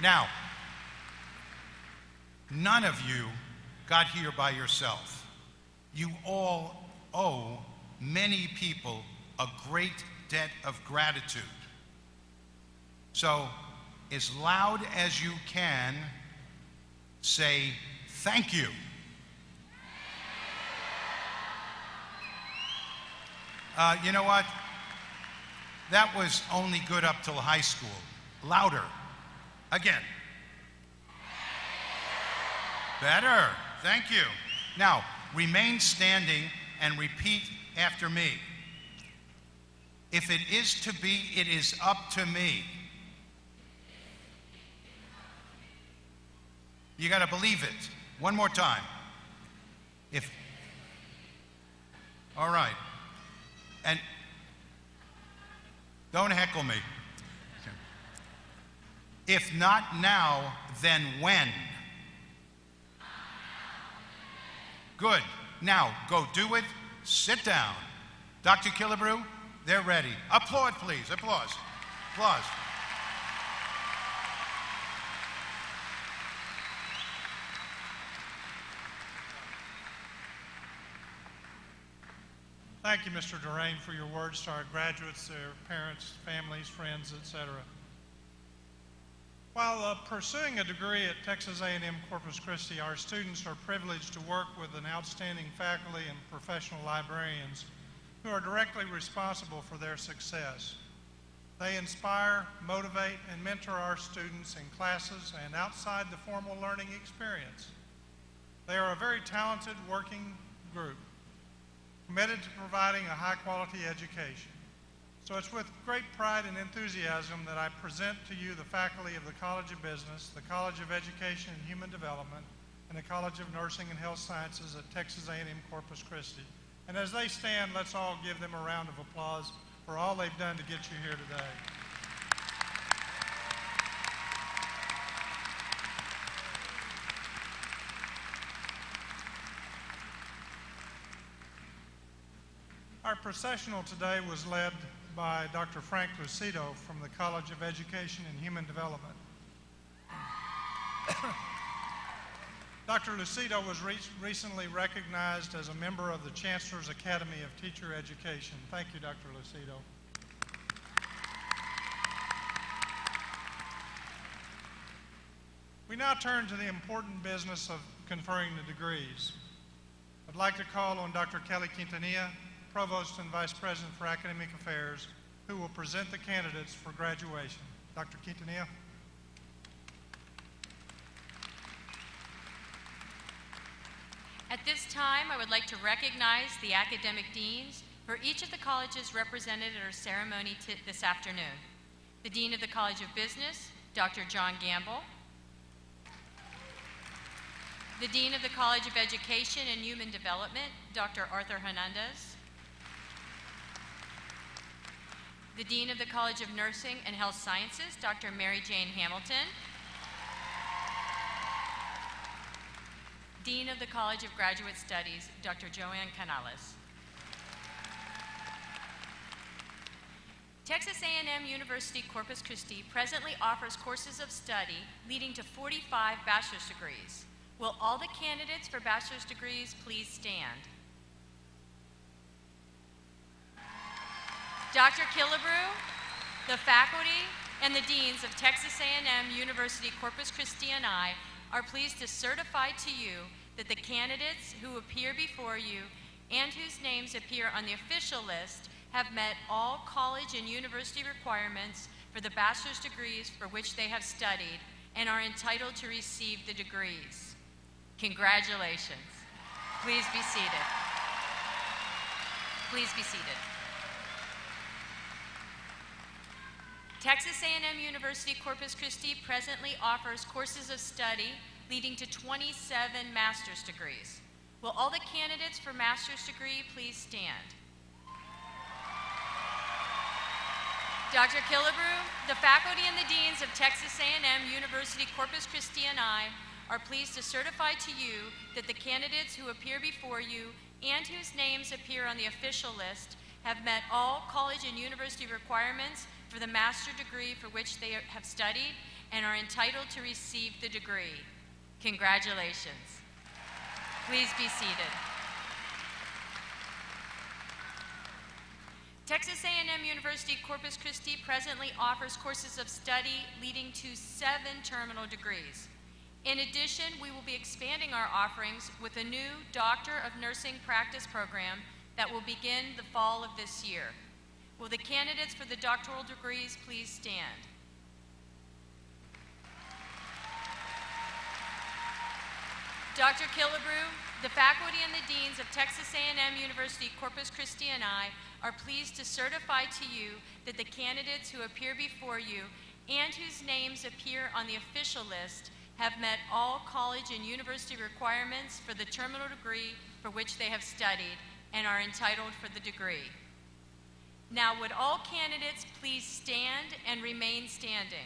Now, none of you got here by yourself. You all owe many people a great debt of gratitude. So, as loud as you can, say thank you. Uh, you know what? That was only good up till high school. Louder. Again. Better. Thank you. Now, remain standing and repeat after me. If it is to be, it is up to me. You got to believe it. One more time. If All right. And don't heckle me. If not now, then when? Good. Now, go do it. Sit down. Dr. Killebrew, they're ready. Applaud, please. Applause. Applause. Thank you, Mr. Durain, for your words to our graduates, their parents, families, friends, etc. While uh, pursuing a degree at Texas A&M Corpus Christi, our students are privileged to work with an outstanding faculty and professional librarians who are directly responsible for their success. They inspire, motivate, and mentor our students in classes and outside the formal learning experience. They are a very talented working group, committed to providing a high-quality education. So it's with great pride and enthusiasm that I present to you the faculty of the College of Business, the College of Education and Human Development, and the College of Nursing and Health Sciences at Texas A&M Corpus Christi. And as they stand, let's all give them a round of applause for all they've done to get you here today. Our processional today was led by Dr. Frank Lucido from the College of Education and Human Development. Dr. Lucido was re recently recognized as a member of the Chancellor's Academy of Teacher Education. Thank you, Dr. Lucido. We now turn to the important business of conferring the degrees. I'd like to call on Dr. Kelly Quintanilla, Provost and Vice President for Academic Affairs, who will present the candidates for graduation. Dr. Quintanilla. At this time, I would like to recognize the academic deans for each of the colleges represented at our ceremony this afternoon. The Dean of the College of Business, Dr. John Gamble. The Dean of the College of Education and Human Development, Dr. Arthur Hernandez. The Dean of the College of Nursing and Health Sciences, Dr. Mary Jane Hamilton, Dean of the College of Graduate Studies, Dr. Joanne Canales. Texas A&M University Corpus Christi presently offers courses of study leading to 45 bachelor's degrees. Will all the candidates for bachelor's degrees please stand? Dr. Killebrew, the faculty, and the deans of Texas A&M University Corpus Christi and I are pleased to certify to you that the candidates who appear before you and whose names appear on the official list have met all college and university requirements for the bachelor's degrees for which they have studied and are entitled to receive the degrees. Congratulations. Please be seated. Please be seated. Texas A&M University Corpus Christi presently offers courses of study leading to 27 master's degrees. Will all the candidates for master's degree please stand? Dr. Killebrew, the faculty and the deans of Texas A&M University Corpus Christi and I are pleased to certify to you that the candidates who appear before you and whose names appear on the official list have met all college and university requirements for the master degree for which they have studied and are entitled to receive the degree. Congratulations. Please be seated. Texas A&M University Corpus Christi presently offers courses of study leading to seven terminal degrees. In addition, we will be expanding our offerings with a new Doctor of Nursing practice program that will begin the fall of this year. Will the candidates for the doctoral degrees please stand? Dr. Killebrew, the faculty and the deans of Texas A&M University Corpus Christi and I are pleased to certify to you that the candidates who appear before you and whose names appear on the official list have met all college and university requirements for the terminal degree for which they have studied and are entitled for the degree. Now, would all candidates please stand and remain standing?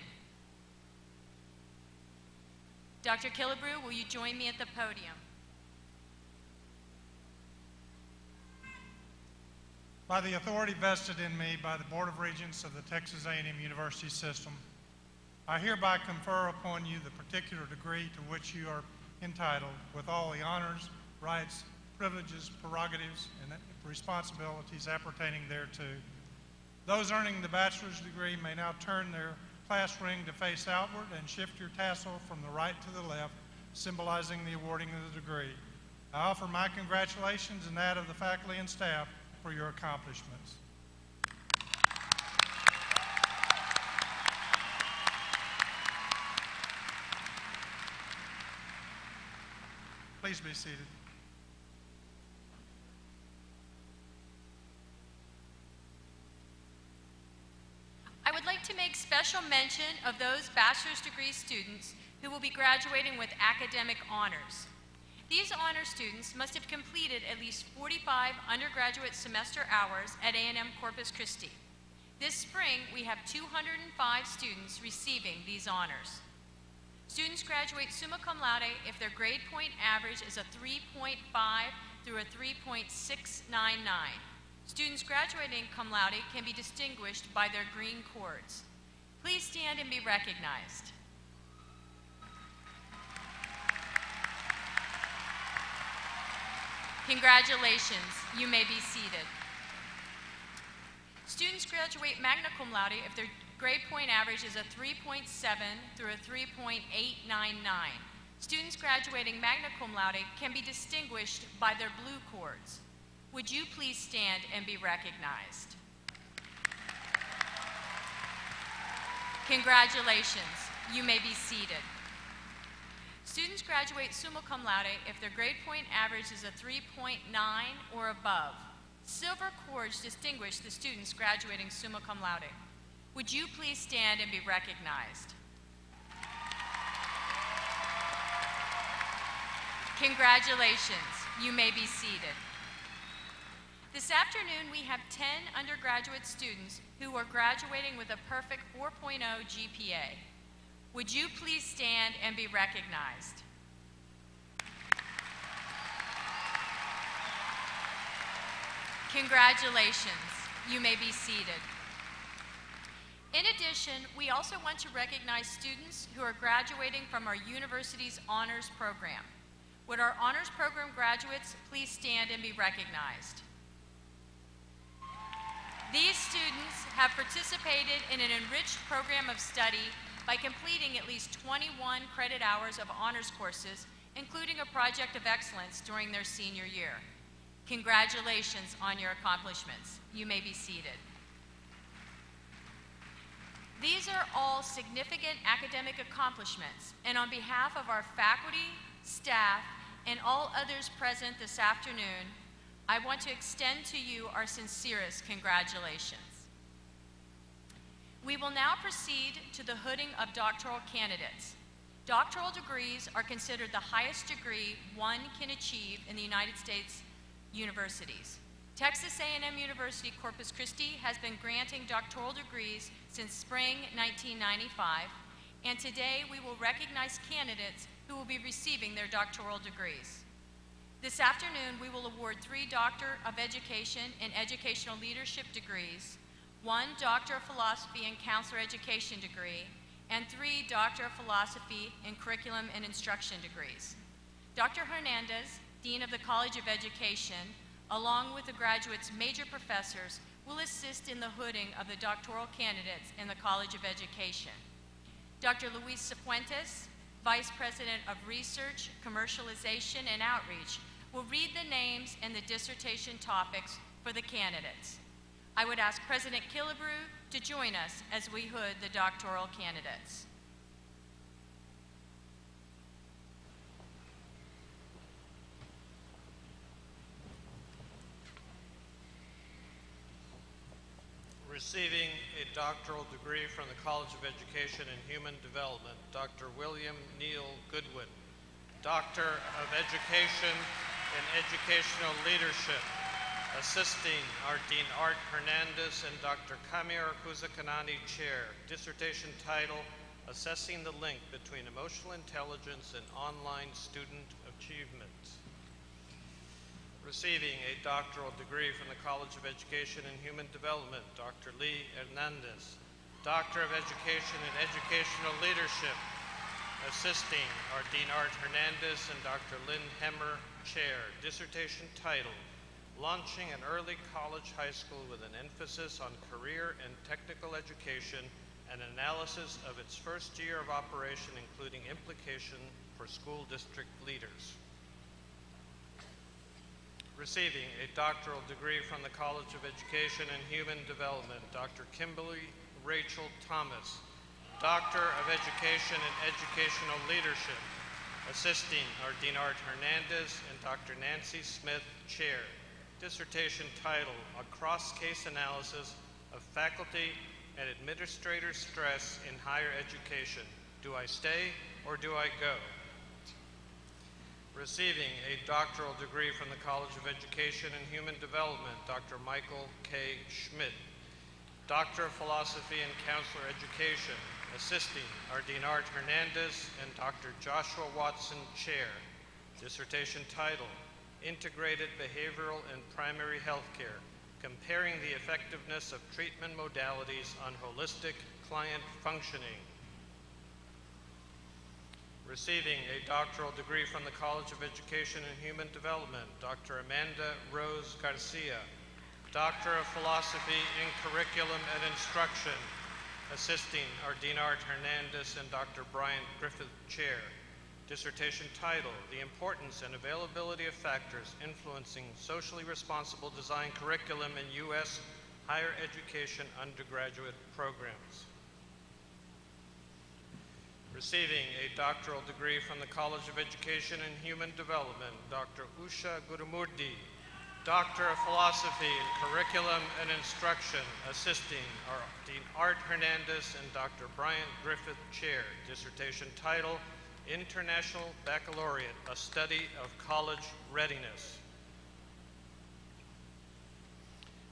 Dr. Killebrew, will you join me at the podium? By the authority vested in me by the Board of Regents of the Texas A&M University System, I hereby confer upon you the particular degree to which you are entitled with all the honors, rights, privileges, prerogatives, and responsibilities appertaining thereto. Those earning the bachelor's degree may now turn their class ring to face outward and shift your tassel from the right to the left, symbolizing the awarding of the degree. I offer my congratulations and that of the faculty and staff for your accomplishments. Please be seated. I would like to make special mention of those bachelor's degree students who will be graduating with academic honors. These honor students must have completed at least 45 undergraduate semester hours at A&M Corpus Christi. This spring, we have 205 students receiving these honors. Students graduate summa cum laude if their grade point average is a 3.5 through a 3.699. Students graduating cum laude can be distinguished by their green cords. Please stand and be recognized. Congratulations, you may be seated. Students graduate magna cum laude if their grade point average is a 3.7 through a 3.899. Students graduating magna cum laude can be distinguished by their blue cords. Would you please stand and be recognized? Congratulations, you may be seated. Students graduate summa cum laude if their grade point average is a 3.9 or above. Silver cords distinguish the students graduating summa cum laude. Would you please stand and be recognized? Congratulations, you may be seated. This afternoon, we have 10 undergraduate students who are graduating with a perfect 4.0 GPA. Would you please stand and be recognized? Congratulations, you may be seated. In addition, we also want to recognize students who are graduating from our university's honors program. Would our honors program graduates please stand and be recognized? These students have participated in an enriched program of study by completing at least 21 credit hours of honors courses, including a project of excellence during their senior year. Congratulations on your accomplishments. You may be seated. These are all significant academic accomplishments, and on behalf of our faculty, staff, and all others present this afternoon, I want to extend to you our sincerest congratulations. We will now proceed to the hooding of doctoral candidates. Doctoral degrees are considered the highest degree one can achieve in the United States universities. Texas A&M University Corpus Christi has been granting doctoral degrees since spring 1995, and today we will recognize candidates who will be receiving their doctoral degrees. This afternoon, we will award three Doctor of Education and Educational Leadership degrees, one Doctor of Philosophy and Counselor Education degree, and three Doctor of Philosophy in Curriculum and Instruction degrees. Dr. Hernandez, Dean of the College of Education, along with the graduate's major professors, will assist in the hooding of the doctoral candidates in the College of Education. Dr. Luis Cifuentes, Vice President of Research, Commercialization, and Outreach, will read the names and the dissertation topics for the candidates. I would ask President Killebrew to join us as we hood the doctoral candidates. Receiving a doctoral degree from the College of Education and Human Development, Dr. William Neal Goodwin, Doctor of Education and Educational Leadership, assisting are Dean Art Hernandez and Dr. Kamiar Kouzekanani Chair. Dissertation title, Assessing the Link Between Emotional Intelligence and Online Student Achievement. Receiving a doctoral degree from the College of Education and Human Development, Dr. Lee Hernandez. Doctor of Education and Educational Leadership. Assisting are Dean Art Hernandez and Dr. Lynn Hemmer, Chair. Dissertation title, Launching an Early College High School with an Emphasis on Career and Technical Education and Analysis of its First Year of Operation, including implication for school district leaders receiving a doctoral degree from the College of Education and Human Development, Dr. Kimberly Rachel Thomas, Doctor of Education and Educational Leadership. Assisting are Dean Art Hernandez and Dr. Nancy Smith, Chair. Dissertation title, A Cross-Case Analysis of Faculty and Administrator Stress in Higher Education. Do I stay or do I go? receiving a doctoral degree from the College of Education and Human Development, Dr. Michael K. Schmidt. Doctor of Philosophy in Counselor Education, assisting are Art Hernandez and Dr. Joshua Watson Chair. Dissertation title, Integrated Behavioral and Primary Healthcare, comparing the effectiveness of treatment modalities on holistic client functioning receiving a doctoral degree from the College of Education and Human Development, Dr. Amanda Rose Garcia, Doctor of Philosophy in Curriculum and Instruction, assisting are Dean Art Hernandez and Dr. Bryant Griffith Chair. Dissertation title, The Importance and Availability of Factors Influencing Socially Responsible Design Curriculum in U.S. Higher Education Undergraduate Programs receiving a doctoral degree from the College of Education and Human Development, Dr. Usha Gurumurthy, Doctor of Philosophy in Curriculum and Instruction, assisting are Dean Art Hernandez and Dr. Bryant Griffith Chair, dissertation title, International Baccalaureate, a study of college readiness.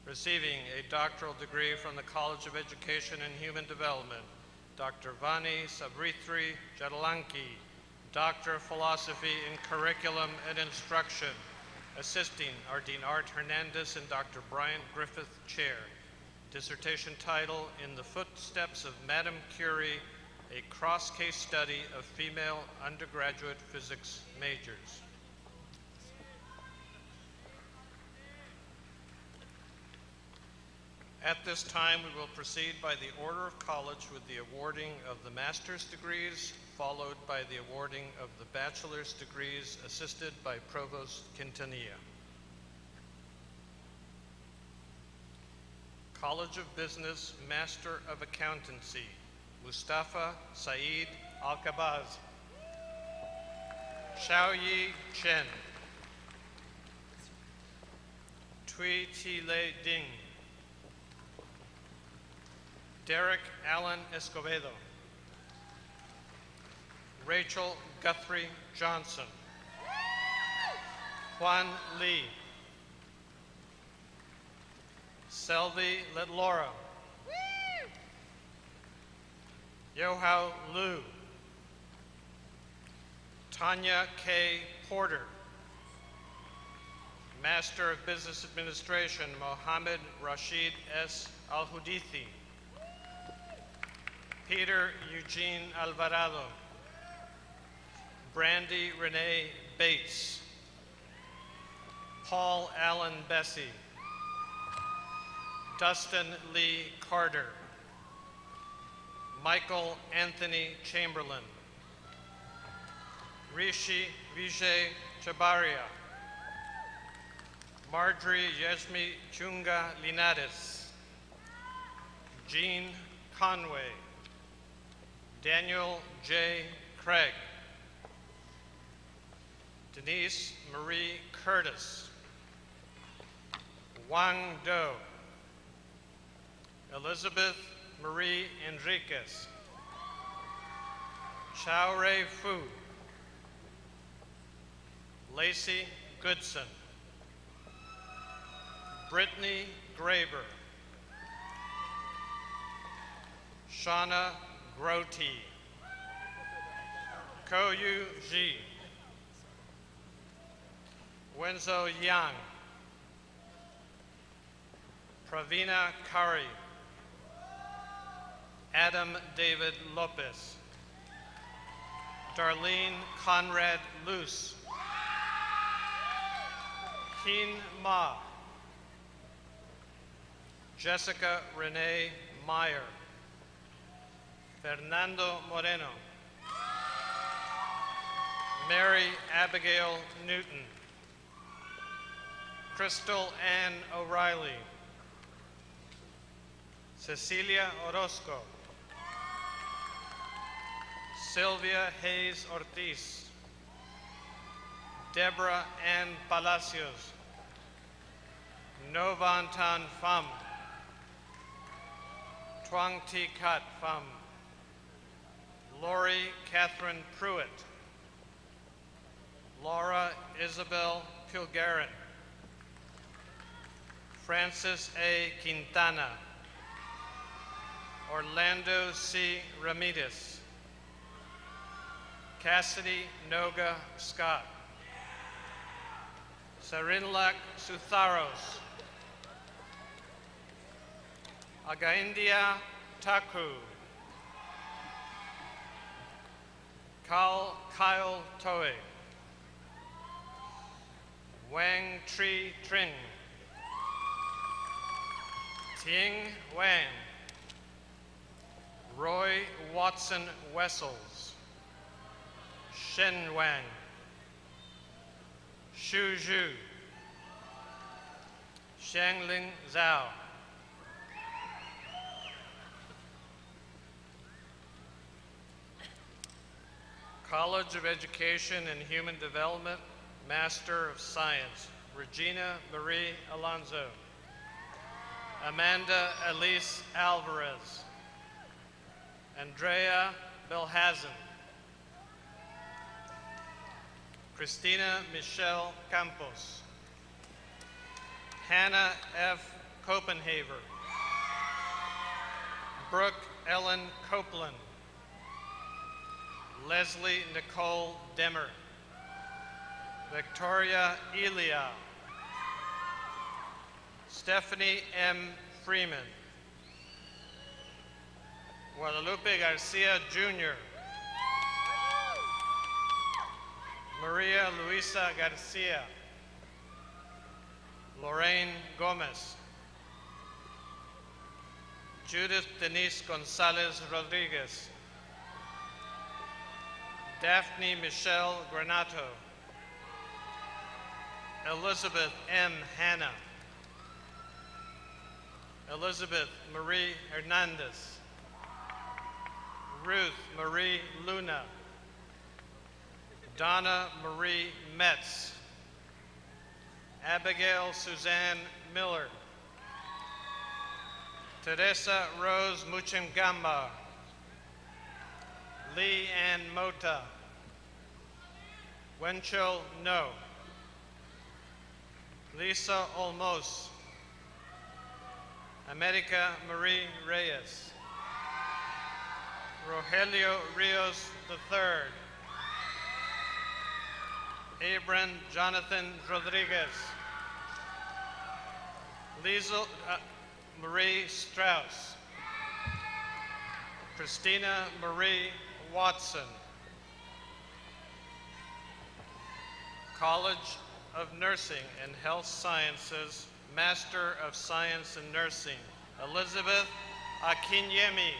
Receiving a doctoral degree from the College of Education and Human Development, Dr. Vani Sabrithri Jadalanki, Doctor of Philosophy in Curriculum and Instruction. Assisting are Dean Art Hernandez and Dr. Bryant Griffith Chair. Dissertation title, In the Footsteps of Madame Curie, a cross-case study of female undergraduate physics majors. At this time, we will proceed by the order of college with the awarding of the master's degrees, followed by the awarding of the bachelor's degrees, assisted by Provost Quintanilla. College of Business Master of Accountancy, Mustafa Saeed Al-Kabaz. Xiaoyi Chen. Tui Le Ding. Derek Allen Escobedo. Rachel Guthrie Johnson. Juan Lee. Selvi Litlora. Yohao Lu. Tanya K. Porter. Master of Business Administration, Mohammed Rashid S. Al-Hudithi. Peter Eugene Alvarado. Brandy Renee Bates. Paul Allen Bessie. Dustin Lee Carter. Michael Anthony Chamberlain. Rishi Vijay Chabaria. Marjorie Yesmi Chunga Linares. Jean Conway. Daniel J. Craig. Denise Marie Curtis. Wang Do. Elizabeth Marie Enriquez. Chao Rei Fu. Lacey Goodson. Brittany Graber. Shauna Grote. Koyu Ji. Wenzo Yang. Pravina Kari. Adam David Lopez. Darlene Conrad Luce. Heen Ma. Jessica Renee Meyer. Fernando Moreno. Mary Abigail Newton. Crystal Ann O'Reilly. Cecilia Orozco. Sylvia Hayes Ortiz. Deborah Ann Palacios. Novantan Pham. Tuang Thi Kat Pham. Lori Catherine Pruitt. Laura Isabel Pilgarin. Francis A. Quintana. Orlando C. Ramirez. Cassidy Noga Scott. Sarinlak Sutharos. Againdia Taku. Kyle, Kyle Toe. Wang Tri Tring. Ting Wang. Roy Watson Wessels. Shen Wang. Xu Zhu. Shangling Zhao. College of Education and Human Development, Master of Science, Regina Marie Alonso. Amanda Elise Alvarez. Andrea Belhazen. Christina Michelle Campos. Hannah F. Copenhaver. Brooke Ellen Copeland. Leslie Nicole Demmer. Victoria Elia. Stephanie M. Freeman. Guadalupe Garcia Jr. Maria Luisa Garcia. Lorraine Gomez. Judith Denise Gonzalez Rodriguez. Daphne Michelle Granato. Elizabeth M. Hanna. Elizabeth Marie Hernandez. Ruth Marie Luna. Donna Marie Metz. Abigail Suzanne Miller. Teresa Rose Muchimgamba, Lee Ann Mota, Wenchel No, Lisa Olmos, America Marie Reyes, Rogelio Rios III, Abram Jonathan Rodriguez, Liesel uh, Marie Strauss, Christina Marie Watson, College of Nursing and Health Sciences, Master of Science in Nursing, Elizabeth Akinyemi,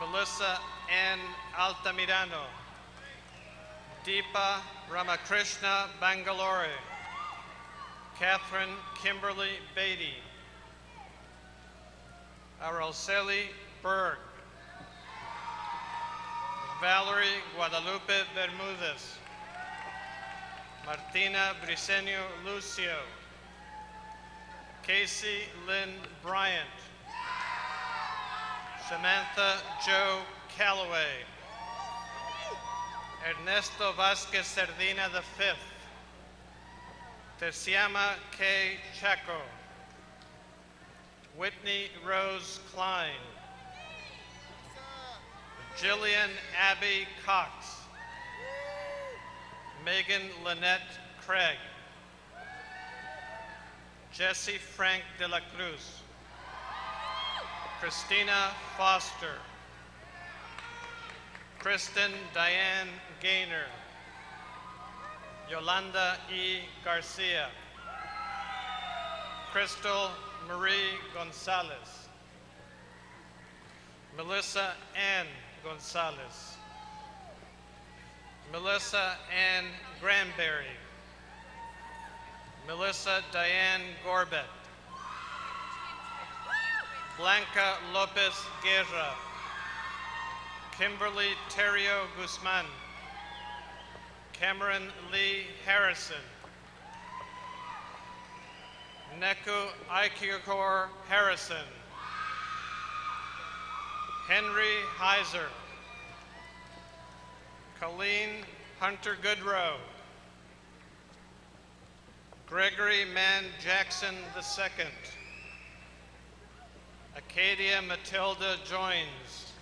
Melissa Ann Altamirano, Deepa Ramakrishna Bangalore, Catherine Kimberly Beatty, Araceli Berg, Valerie Guadalupe Bermudez, Martina Briceño Lucio, Casey Lynn Bryant, Samantha Joe Calloway, Ernesto Vasquez Sardina V, Terciama K. Chaco, Whitney Rose Klein, Jillian Abby Cox, Megan Lynette Craig, Jesse Frank de la Cruz, Christina Foster, Kristen Diane Gaynor, Yolanda E. Garcia, Crystal Marie Gonzalez, Melissa Ann Gonzalez, Melissa Ann Granberry, Melissa Diane Gorbet, Blanca Lopez Guerra, Kimberly Terrio Guzman, Cameron Lee Harrison, Neku Aikikor Harrison, Henry Heiser, Colleen Hunter Goodrow, Gregory Mann Jackson II, Acadia Matilda Joins,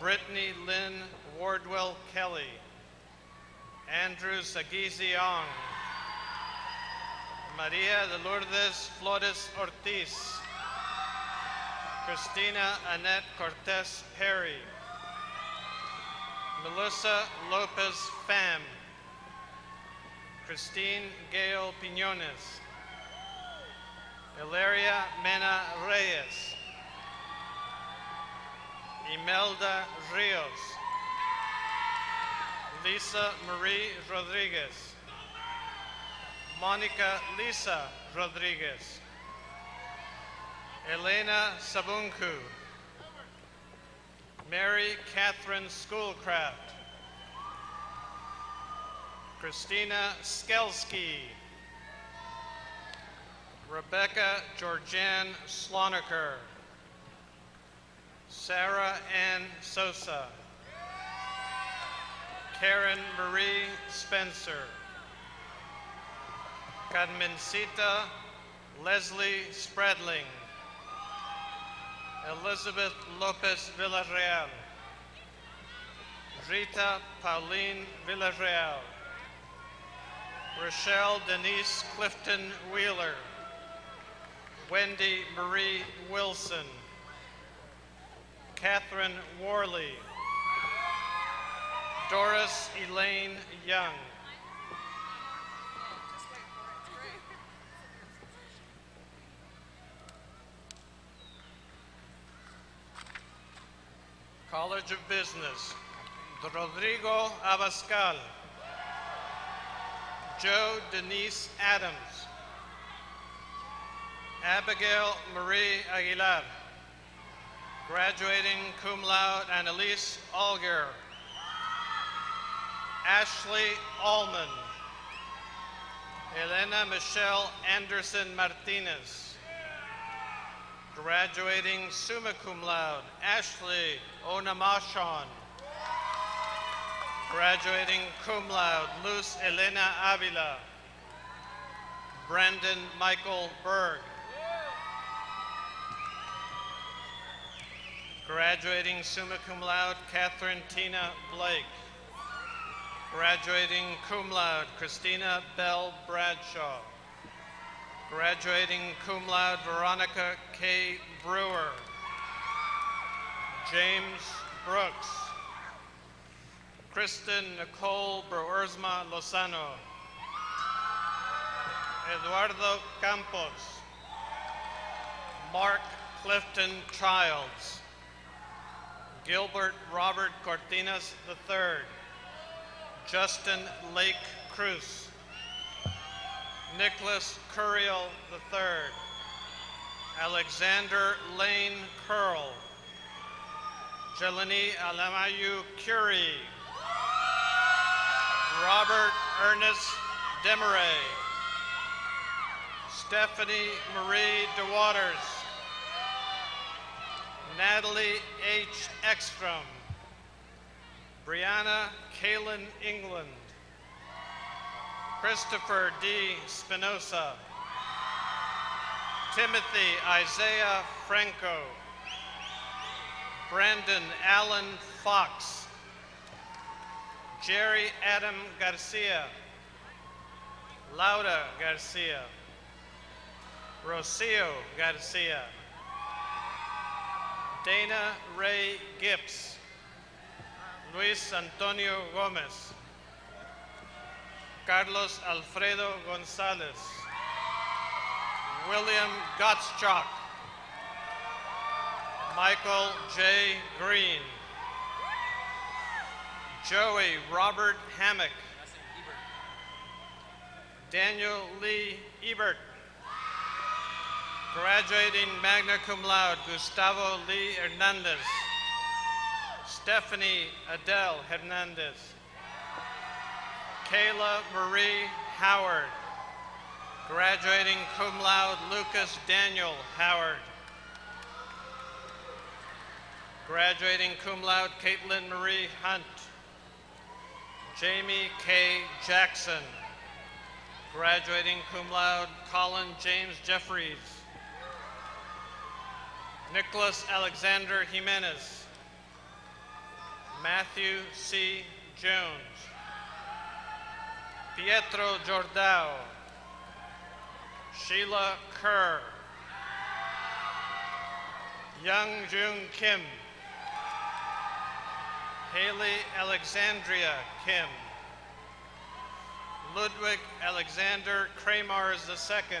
Brittany Lynn Wardwell Kelly, Andrew Sagiziong, Maria de Lourdes Flores Ortiz, Christina Annette Cortez Perry, Melissa Lopez Pham, Christine Gail Piñones, Hilaria Mena Reyes, Imelda Rios, Lisa Marie Rodriguez, Monica Lisa Rodriguez, Elena Sabunku, Mary Catherine Schoolcraft, Christina Skelsky, Rebecca Georgianne Slonaker, Sarah Ann Sosa, Karen Marie Spencer, Carmencita Leslie Spreadling, Elizabeth Lopez Villarreal, Rita Pauline Villarreal, Rochelle Denise Clifton Wheeler, Wendy Marie Wilson, Catherine Worley, Doris Elaine Young, College of Business, Rodrigo Abascal, Joe Denise Adams, Abigail Marie Aguilar, graduating cum laude Annalise Alger, Ashley Allman, Elena Michelle Anderson Martinez, Graduating summa cum laude, Ashley Onamashon. Graduating cum laude, Luz Elena Avila. Brandon Michael Berg. Graduating summa cum laude, Catherine Tina Blake. Graduating cum laude, Christina Bell Bradshaw. Graduating cum laude, Veronica K. Brewer. James Brooks. Kristen Nicole Brewersma Lozano. Eduardo Campos. Mark Clifton Childs. Gilbert Robert Cortinas III. Justin Lake Cruz. Nicholas Curiel III. Alexander Lane Curl. Jelani Alamayu Curie. Robert Ernest Demaray. Stephanie Marie DeWaters. Natalie H. Ekstrom. Brianna Kalen England. Christopher D. Spinoza. Timothy Isaiah Franco. Brandon Allen Fox. Jerry Adam Garcia. Laura Garcia. Rocio Garcia. Dana Ray Gibbs. Luis Antonio Gomez. Carlos Alfredo Gonzalez. William Gottschalk. Michael J. Green. Joey Robert Hammock. Daniel Lee Ebert. Graduating magna cum laude, Gustavo Lee Hernandez. Stephanie Adele Hernandez. Kayla Marie Howard. Graduating cum laude, Lucas Daniel Howard. Graduating cum laude, Caitlin Marie Hunt. Jamie K. Jackson. Graduating cum laude, Colin James Jeffries. Nicholas Alexander Jimenez. Matthew C. Jones. Pietro Jordao. Sheila Kerr. Young Jung Kim. Haley Alexandria Kim. Ludwig Alexander Kramars II.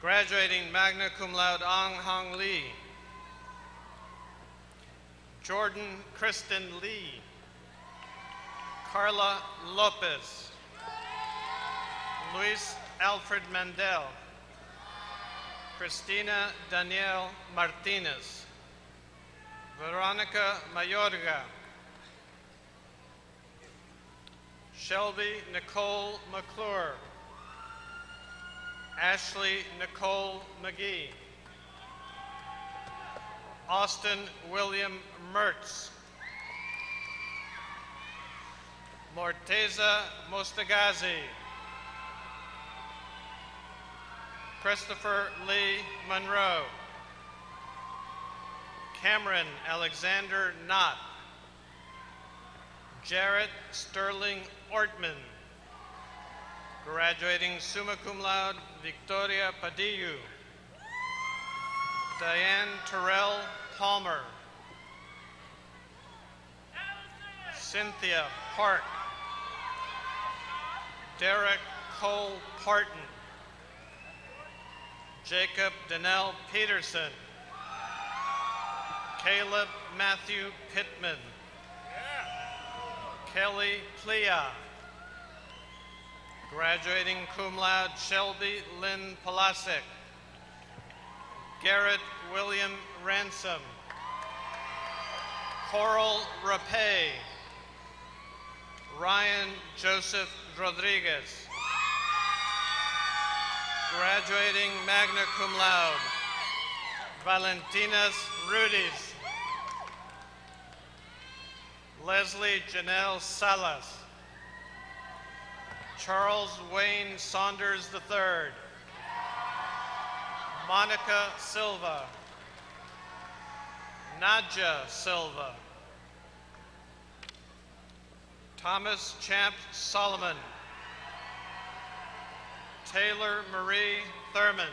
Graduating magna cum laude Ang Hong Lee. Jordan Kristen Lee. Carla Lopez. Luis Alfred Mandel. Christina Danielle Martinez. Veronica Mayorga. Shelby Nicole McClure. Ashley Nicole McGee. Austin William Mertz. Morteza Mostagazi. Christopher Lee Monroe. Cameron Alexander Knott. Jarrett Sterling Ortman. Graduating summa cum laude, Victoria Padillo. Diane Terrell Palmer. Cynthia Park. Derek Cole Parton. Jacob Donnell Peterson. Caleb Matthew Pittman. Kelly Plea. Graduating cum laude Shelby Lynn Polasek. Garrett William Ransom. Coral Rapay. Ryan Joseph Rodriguez. Graduating magna cum laude, Valentinas Rudis. Leslie Janelle Salas. Charles Wayne Saunders III. Monica Silva. Nadja Silva. Thomas Champ Solomon. Taylor Marie Thurman.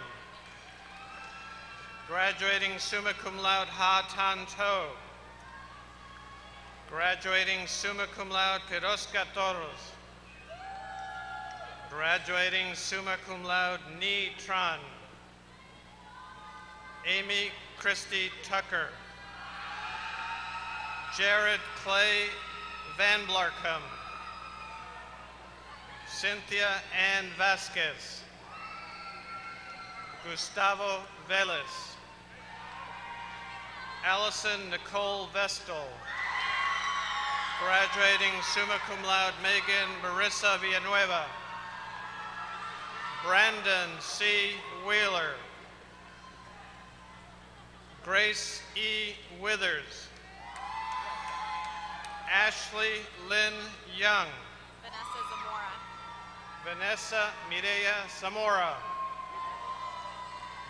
Graduating summa cum laude Ha Tan To. Graduating summa cum laude Pirosca Toros. Graduating summa cum laude Ni Tran. Amy Christy Tucker. Jared Clay Van Blarcom. Cynthia Ann Vasquez. Gustavo Velez. Allison Nicole Vestal. Graduating summa cum laude Megan Marissa Villanueva. Brandon C. Wheeler. Grace E. Withers. Ashley Lynn Young. Vanessa Mireya Zamora.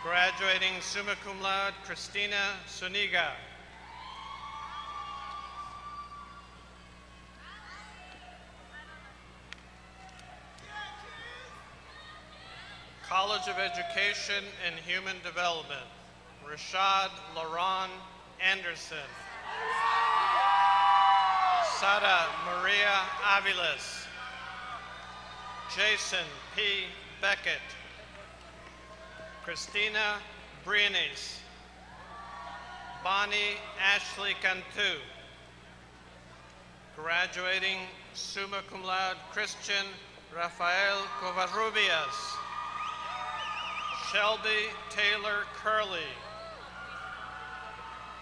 Graduating summa cum laude Christina Suniga. College of Education and Human Development, Rashad Laron Anderson. Sara Maria Aviles. Jason P. Beckett. Christina Briones. Bonnie Ashley Cantu. Graduating summa cum laude Christian Rafael Covarrubias. Shelby Taylor Curley.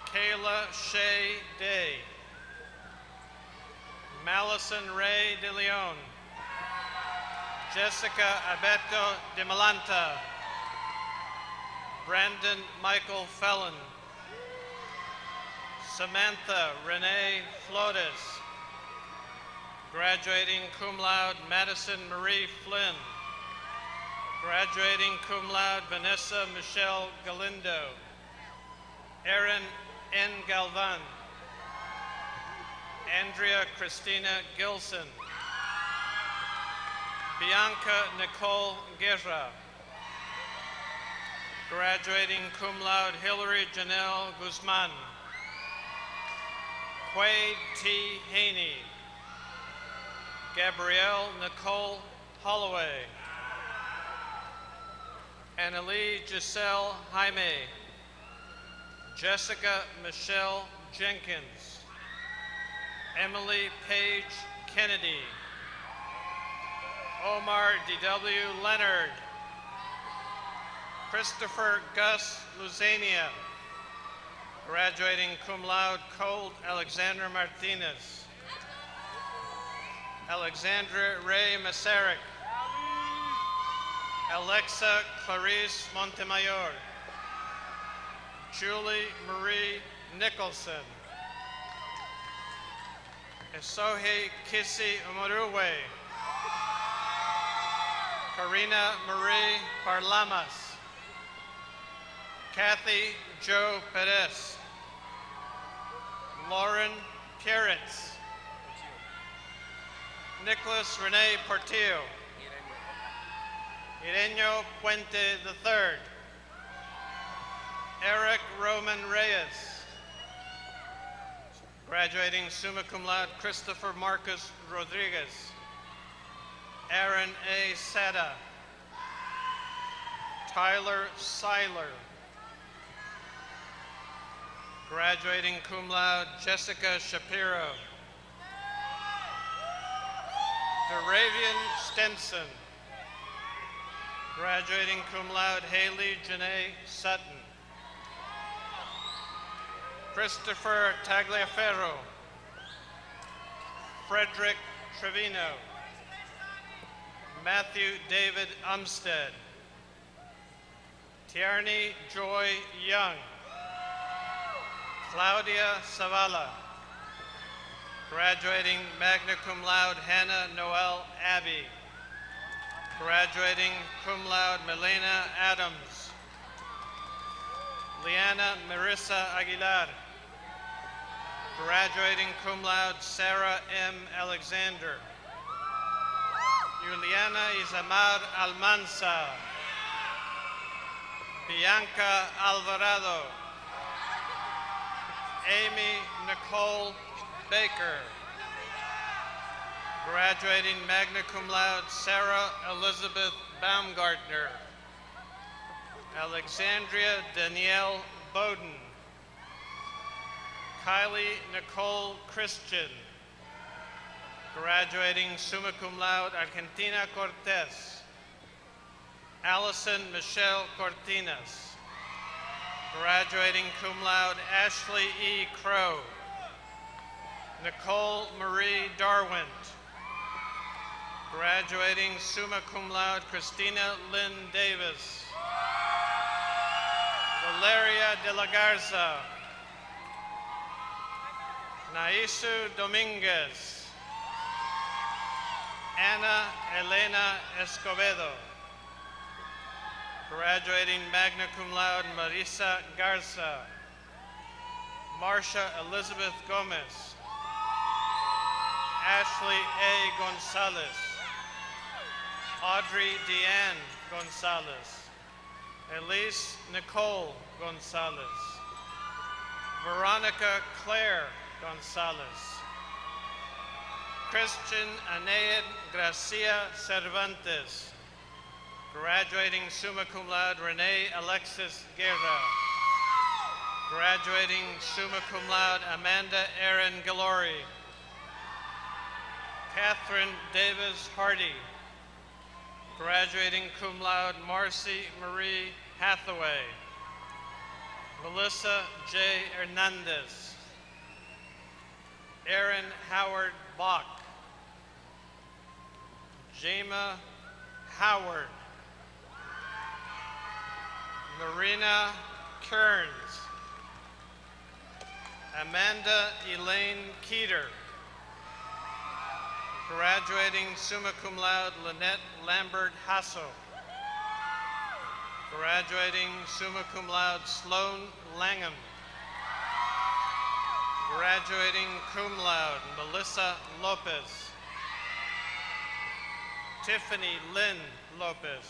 Kayla Shea Day. Malison Ray De Leon. Jessica Abeto de Malanta. Brandon Michael Fellon. Samantha Renee Flores. Graduating cum laude Madison Marie Flynn. Graduating cum laude Vanessa Michelle Galindo. Erin N. Galvan. Andrea Christina Gilson. Bianca Nicole Guerra. Graduating cum laude Hillary Janelle Guzman. Quade T. Haney. Gabrielle Nicole Holloway. Annalie Giselle Jaime. Jessica Michelle Jenkins. Emily Page Kennedy. Omar D.W. Leonard. Christopher Gus Luzania. Graduating cum laude Colt Alexander Martinez. Alexandra Ray Masaryk. Alexa Clarice Montemayor. Julie Marie Nicholson. Esohe Kisi Umaruwe. Karina Marie Parlamas. Kathy Joe Perez. Lauren Pieritz. Nicholas Rene Portillo. Ireño Puente III. Eric Roman Reyes. Graduating summa cum laude Christopher Marcus Rodriguez. Aaron A. Sada. Tyler Seiler. Graduating cum laude Jessica Shapiro. Deravian Stenson. Graduating cum laude Haley Janae Sutton. Christopher Tagliaferro. Frederick Trevino. Matthew David Umstead. Tierney Joy Young, Claudia Savala, graduating magna cum laude Hannah Noel Abbey, graduating cum laude Melena Adams, Liana Marissa Aguilar, graduating cum laude Sarah M. Alexander, Juliana Isamar Almanza, Bianca Alvarado, Amy Nicole Baker, graduating magna cum laude Sarah Elizabeth Baumgartner, Alexandria Danielle Bowden, Kylie Nicole Christian, graduating summa cum laude Argentina Cortez, Allison Michelle Cortinas, graduating cum laude Ashley E. Crow, Nicole Marie Darwint, graduating summa cum laude Christina Lynn Davis, Valeria de la Garza, Naisu Dominguez, Ana Elena Escobedo, graduating magna cum laude Marisa Garza, Marcia Elizabeth Gomez, Ashley A. Gonzalez, Audrey Deanne Gonzalez, Elise Nicole Gonzalez, Veronica Claire Gonzalez, Christian Anaid Gracia Cervantes, graduating summa cum laude Renee Alexis Guerra, graduating summa cum laude Amanda Erin Galori, Catherine Davis Hardy, graduating cum laude Marcy Marie Hathaway, Melissa J. Hernandez, Aaron Howard Bach, Jema Howard, Marina Kearns, Amanda Elaine Keeter, graduating summa cum laude Lynette Lambert Hasso, graduating summa cum laude Sloan Langham, graduating cum laude Melissa Lopez, Tiffany Lynn Lopez,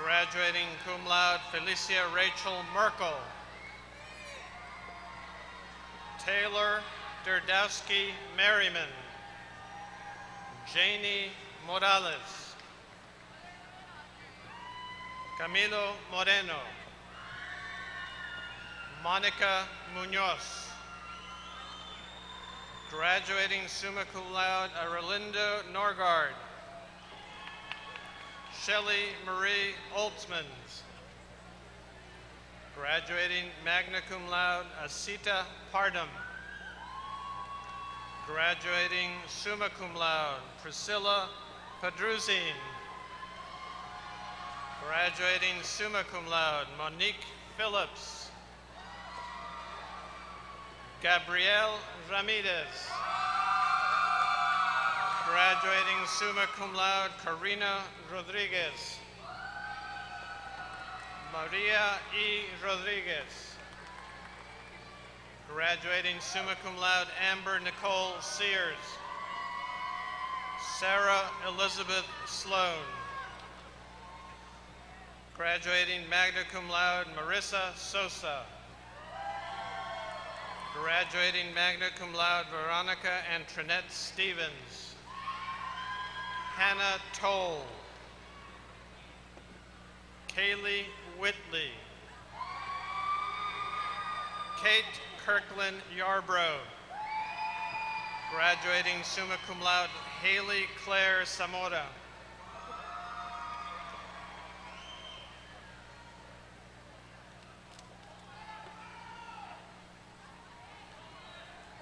graduating cum laude Felicia Rachel Merkel, Taylor Derdowski Merriman, Janie Morales, Camilo Moreno, Monica Munoz, graduating summa cum laude Arlindo Norgard, Shelley Marie Oltzmans, graduating magna cum laude Asita Pardum, graduating summa cum laude Priscilla Padruzin, graduating summa cum laude Monique Phillips, Gabrielle Ramirez, graduating summa cum laude Karina Rodriguez, Maria E. Rodriguez, graduating summa cum laude Amber Nicole Sears, Sarah Elizabeth Sloan, graduating magna cum laude Marissa Sosa, graduating magna cum laude Veronica and Trinette Stevens, Hannah Toll, Kaylee Whitley, Kate Kirkland Yarbrough, graduating summa cum laude Haley Claire Zamora,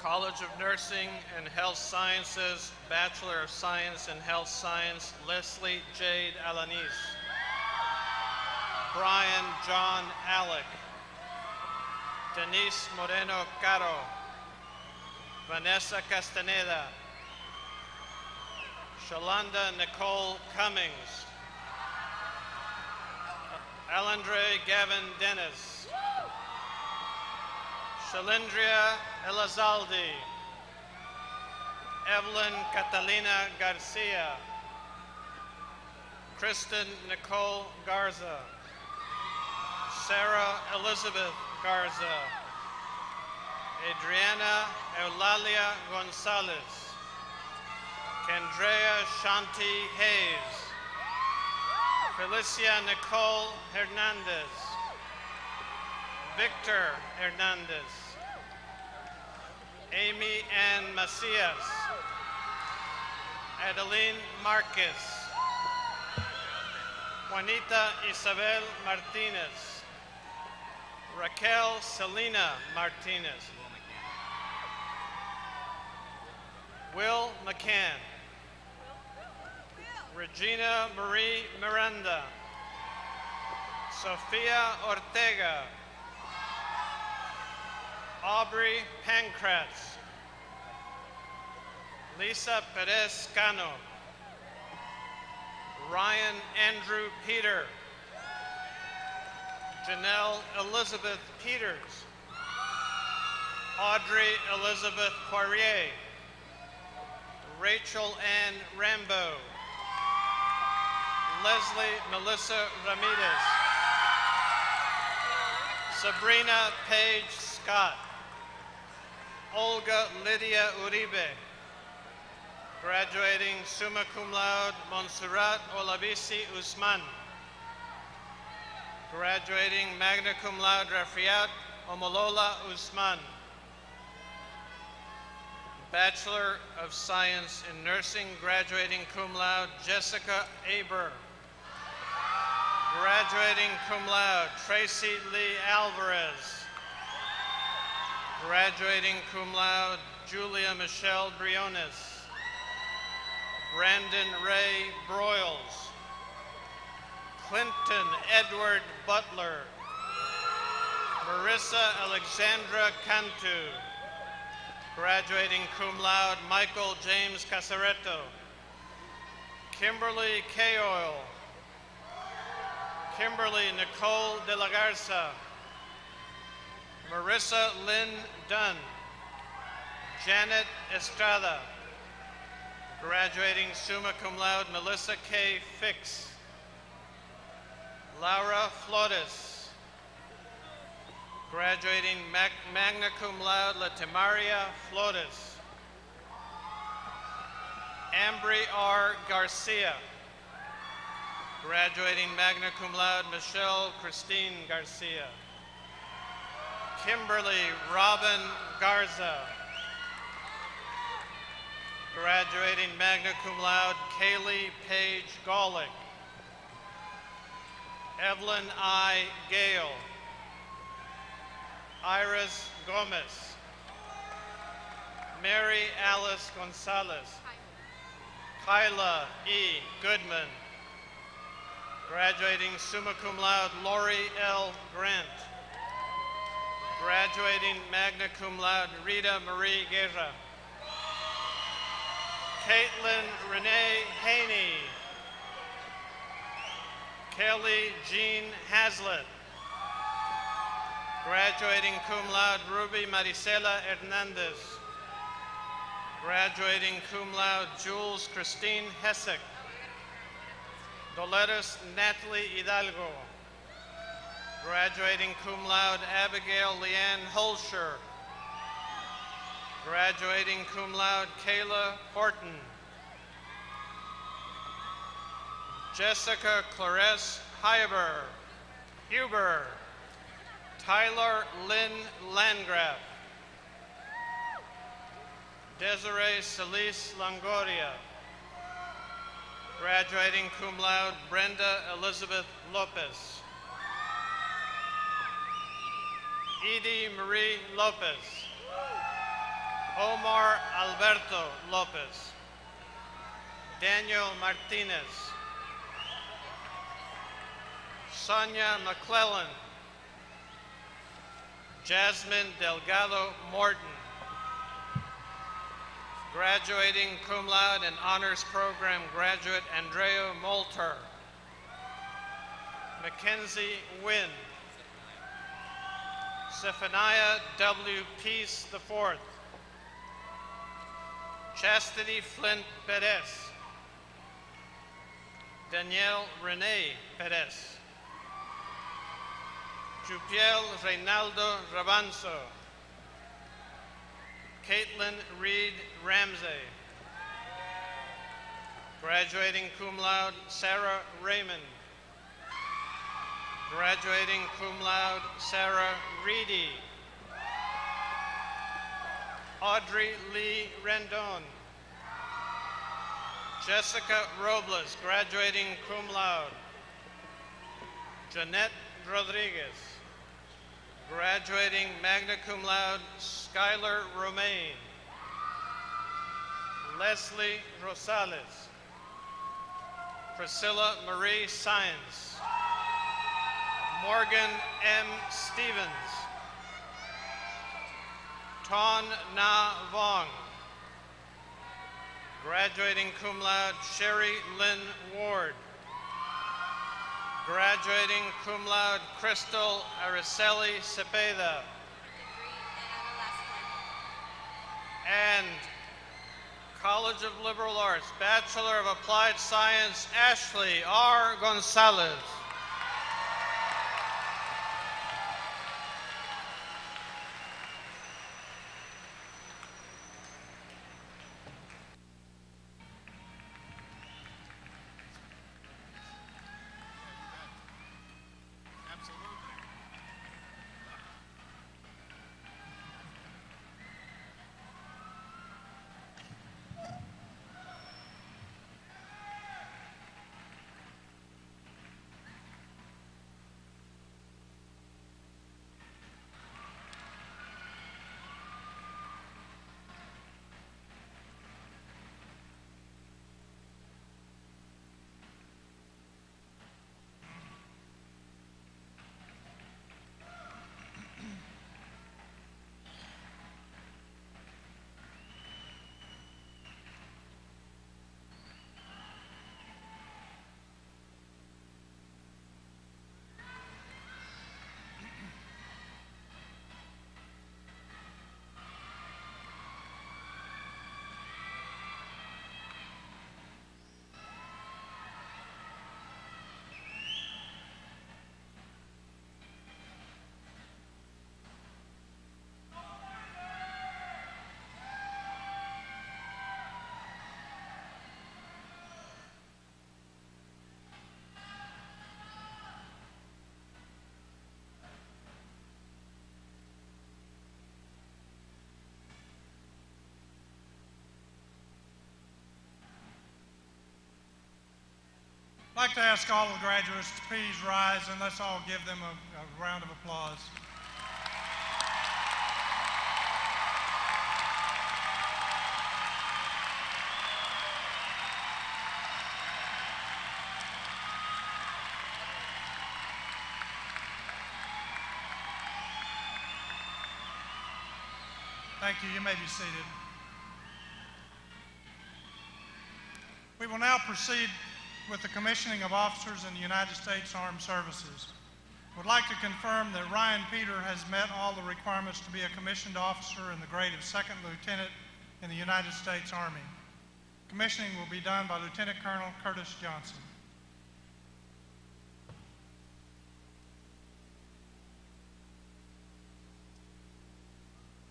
College of Nursing and Health Sciences, Bachelor of Science in Health Science, Leslie Jade Alanis. Brian John Alec, Denise Moreno Caro, Vanessa Castaneda, Shalanda Nicole Cummings, Alandre Gavin Dennis, Shalindria Elizalde, Evelyn Catalina Garcia, Kristen Nicole Garza, Sarah Elizabeth Garza, Adriana Eulalia Gonzalez, Kendrea Shanti Hayes, Felicia Nicole Hernandez, Victor Hernandez, Amy Ann Macias, Adeline Marquez, Juanita Isabel Martinez, Raquel Selena Martinez, Will McCann, Regina Marie Miranda, Sofia Ortega, Aubrey Pankratz, Lisa Perez Cano, Ryan Andrew Peter, Janelle Elizabeth Peters, Audrey Elizabeth Poirier, Rachel Ann Rambo, Leslie Melissa Ramirez, Sabrina Paige Scott, Olga Lydia Uribe, graduating summa cum laude Montserrat Olavisi Usman, graduating magna cum laude Rafiat Omolola Usman, Bachelor of Science in Nursing, graduating cum laude Jessica Aber, graduating cum laude Tracy Lee Alvarez, graduating cum laude Julia Michelle Briones, Brandon Ray Broyles, Clinton Edward Butler, Marissa Alexandra Cantu, graduating cum laude Michael James Casaretto, Kimberly Kayoil, Kimberly Nicole De La Garza, Marissa Lynn Dunn, Janet Estrada, graduating summa cum laude Melissa K. Fix, Laura Flores, graduating mag- magna cum laude Latimaria Flores, Ambry R. Garcia, graduating magna cum laude Michelle Christine Garcia, Kimberly Robin Garza, graduating magna cum laude Kaylee Page Golick, Evelyn I. Gale, Iris Gomez, Mary Alice Gonzalez, Kyla E. Goodman, graduating summa cum laude Lori L. Grant, graduating magna cum laude Rita Marie Guerra, Caitlin Renee Haney, Kelly Jean Hazlitt, graduating cum laude Ruby Maricela Hernandez, graduating cum laude Jules Christine Hessek, Dolores Natalie Hidalgo, graduating cum laude Abigail Leanne Holscher, graduating cum laude Kayla Horton, Jessica Clarice Huber, Huber, Tyler Lynn Landgraf, Desiree Celise Longoria, graduating cum laude Brenda Elizabeth Lopez, Edie Marie Lopez, Omar Alberto Lopez, Daniel Martinez, Sonia McClellan. Jasmine Delgado Morton. Graduating cum laude and honors program graduate Andrea Molter. Mackenzie Wynn. Zephaniah W. Peace IV. Chastity Flint Perez. Danielle Renee Perez. Jupiel Reynaldo Rabanzo. Caitlin Reed Ramsey. Graduating cum laude, Sarah Raymond. Graduating cum laude, Sarah Reedy. Audrey Lee Rendon. Jessica Robles, graduating cum laude. Jeanette Rodriguez. Graduating magna cum laude, Skylar Romaine. Leslie Rosales. Priscilla Marie Science. Morgan M. Stevens. Ton Na Vong. Graduating cum laude, Sherry Lynn Ward. Graduating cum laude, Crystal Araceli Cepeda. And College of Liberal Arts, Bachelor of Applied Science, Ashley R. Gonzalez. I'd like to ask all the graduates to please rise and let's all give them a, a round of applause. Thank you. You may be seated. We will now proceed with the commissioning of officers in the United States Armed Services. Would like to confirm that Ryan Peter has met all the requirements to be a commissioned officer in the grade of second lieutenant in the United States Army. Commissioning will be done by Lieutenant Colonel Curtis Johnson.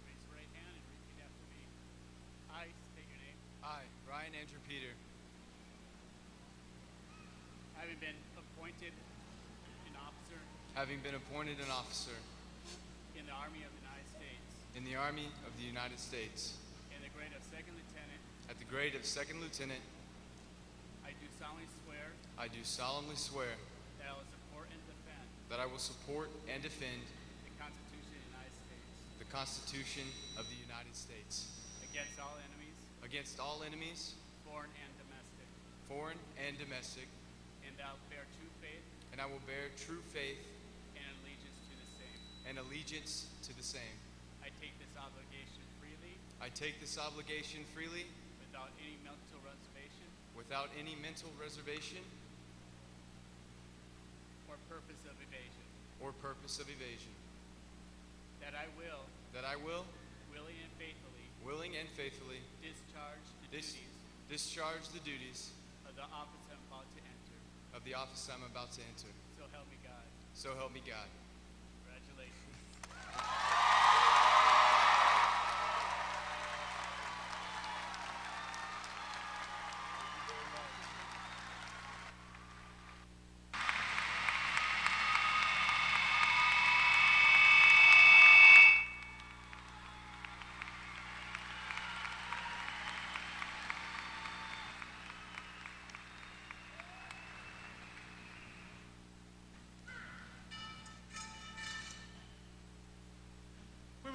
Raise your right hand and repeat after me. I state your name. I, Ryan Andrew Peter, Having been appointed an officer having been appointed an officer in the Army of the United States. in the Army of the United States. In the grade of second lieutenant, at the grade of second lieutenant, I do solemnly swear I do solemnly swear that I will support and defend that I will support and defend the Constitution of the United States. the Constitution of the United States. Against all enemies, against all enemies, foreign and domestic, foreign and domestic, and I will bear true faith and I will bear true faith and allegiance to the same. And allegiance to the same. I take this obligation freely I take this obligation freely without any mental reservation without any mental reservation or purpose of evasion. or purpose of evasion. That I will, That I will, willing and faithfully, willing and faithfully, discharge the dis- duties discharge the duties of the office I'm about to enter. of the office I'm about to enter. So help me God. So help me God. Congratulations. We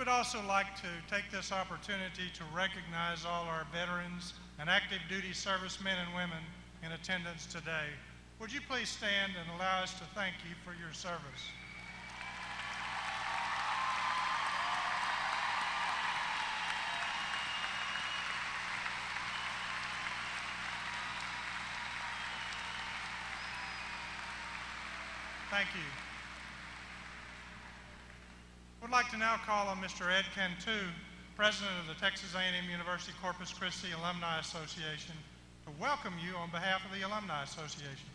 would also like to take this opportunity to recognize all our veterans and active duty servicemen and women in attendance today. Would you please stand and allow us to thank you for your service? Thank you. Like to now call on Mr. Ed Cantu, President of the Texas A&M University Corpus Christi Alumni Association, to welcome you on behalf of the Alumni Association.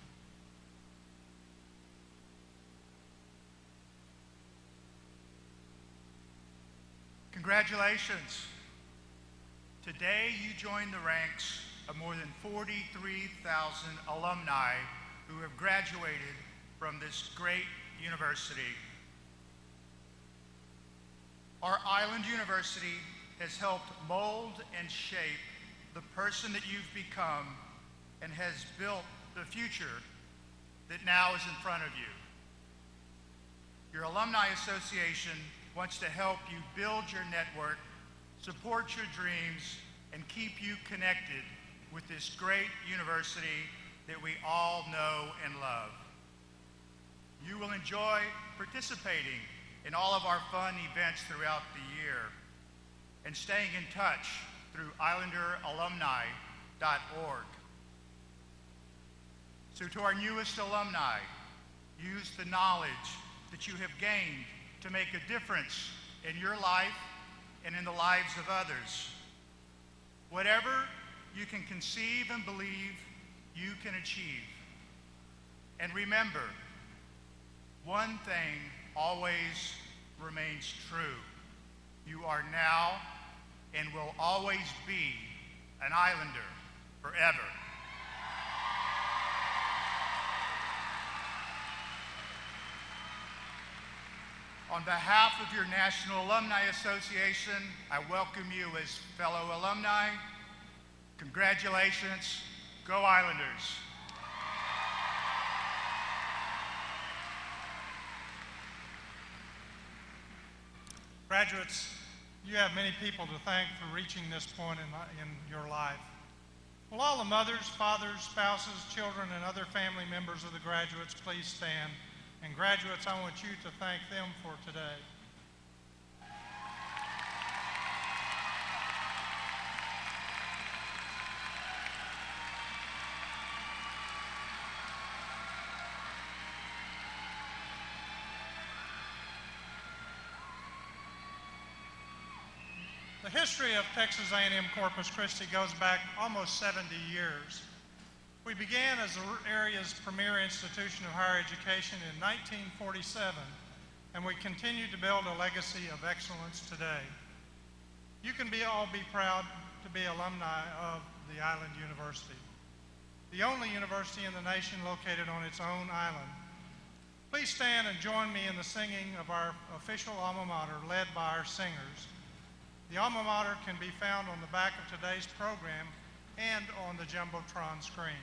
Congratulations. Today you join the ranks of more than 43,000 alumni who have graduated from this great university. Our island university has helped mold and shape the person that you've become and has built the future that now is in front of you. Your Alumni Association wants to help you build your network, support your dreams, and keep you connected with this great university that we all know and love. You will enjoy participating in all of our fun events throughout the year and staying in touch through islanderalumni.org. So to our newest alumni, use the knowledge that you have gained to make a difference in your life and in the lives of others. Whatever you can conceive and believe, you can achieve. And remember, one thing always remains true. You are now and will always be an islander forever. On behalf of your National Alumni Association, I welcome you as fellow alumni. Congratulations. Go Islanders. Graduates, you have many people to thank for reaching this point in, in your life. Will all the mothers, fathers, spouses, children, and other family members of the graduates please stand? And graduates, I want you to thank them for today. The history of Texas A&M Corpus Christi goes back almost 70 years. We began as the area's premier institution of higher education in 1947, and we continue to build a legacy of excellence today. You can be, all be proud to be alumni of the Island University, the only university in the nation located on its own island. Please stand and join me in the singing of our official alma mater led by our singers. The alma mater can be found on the back of today's program and on the Jumbotron screen.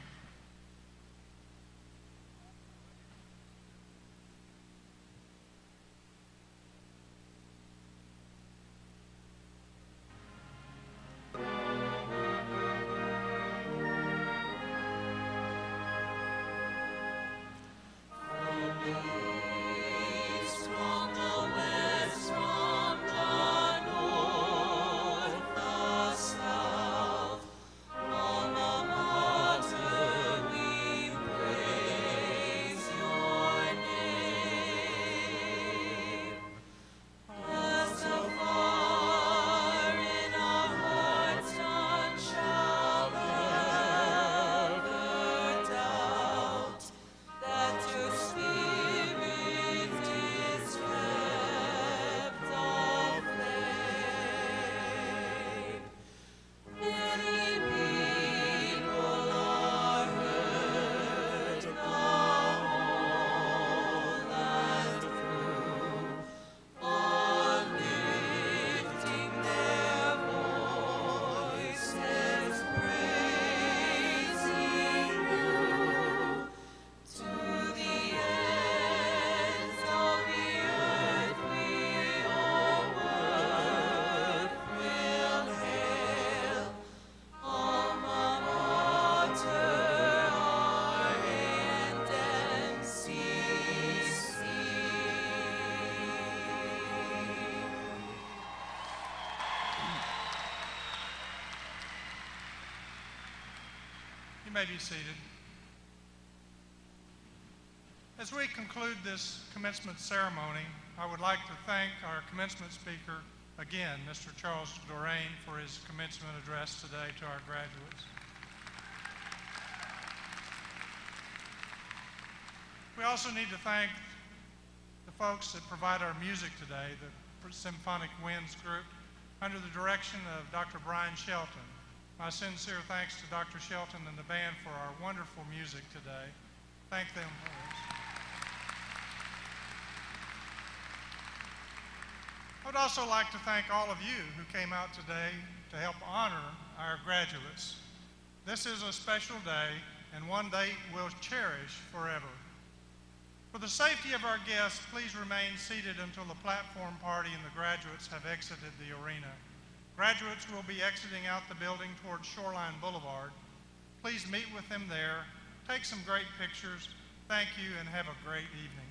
May be seated. As we conclude this commencement ceremony, I would like to thank our commencement speaker again, Mr. Charles Dorraine, for his commencement address today to our graduates. We also need to thank the folks that provide our music today, the Symphonic Winds Group, under the direction of Dr. Brian Shelton. My sincere thanks to Dr. Shelton and the band for our wonderful music today. Thank them for. I would also like to thank all of you who came out today to help honor our graduates. This is a special day and one day we'll cherish forever. For the safety of our guests, please remain seated until the platform party and the graduates have exited the arena. Graduates will be exiting out the building towards Shoreline Boulevard. Please meet with them there, take some great pictures. Thank you and have a great evening.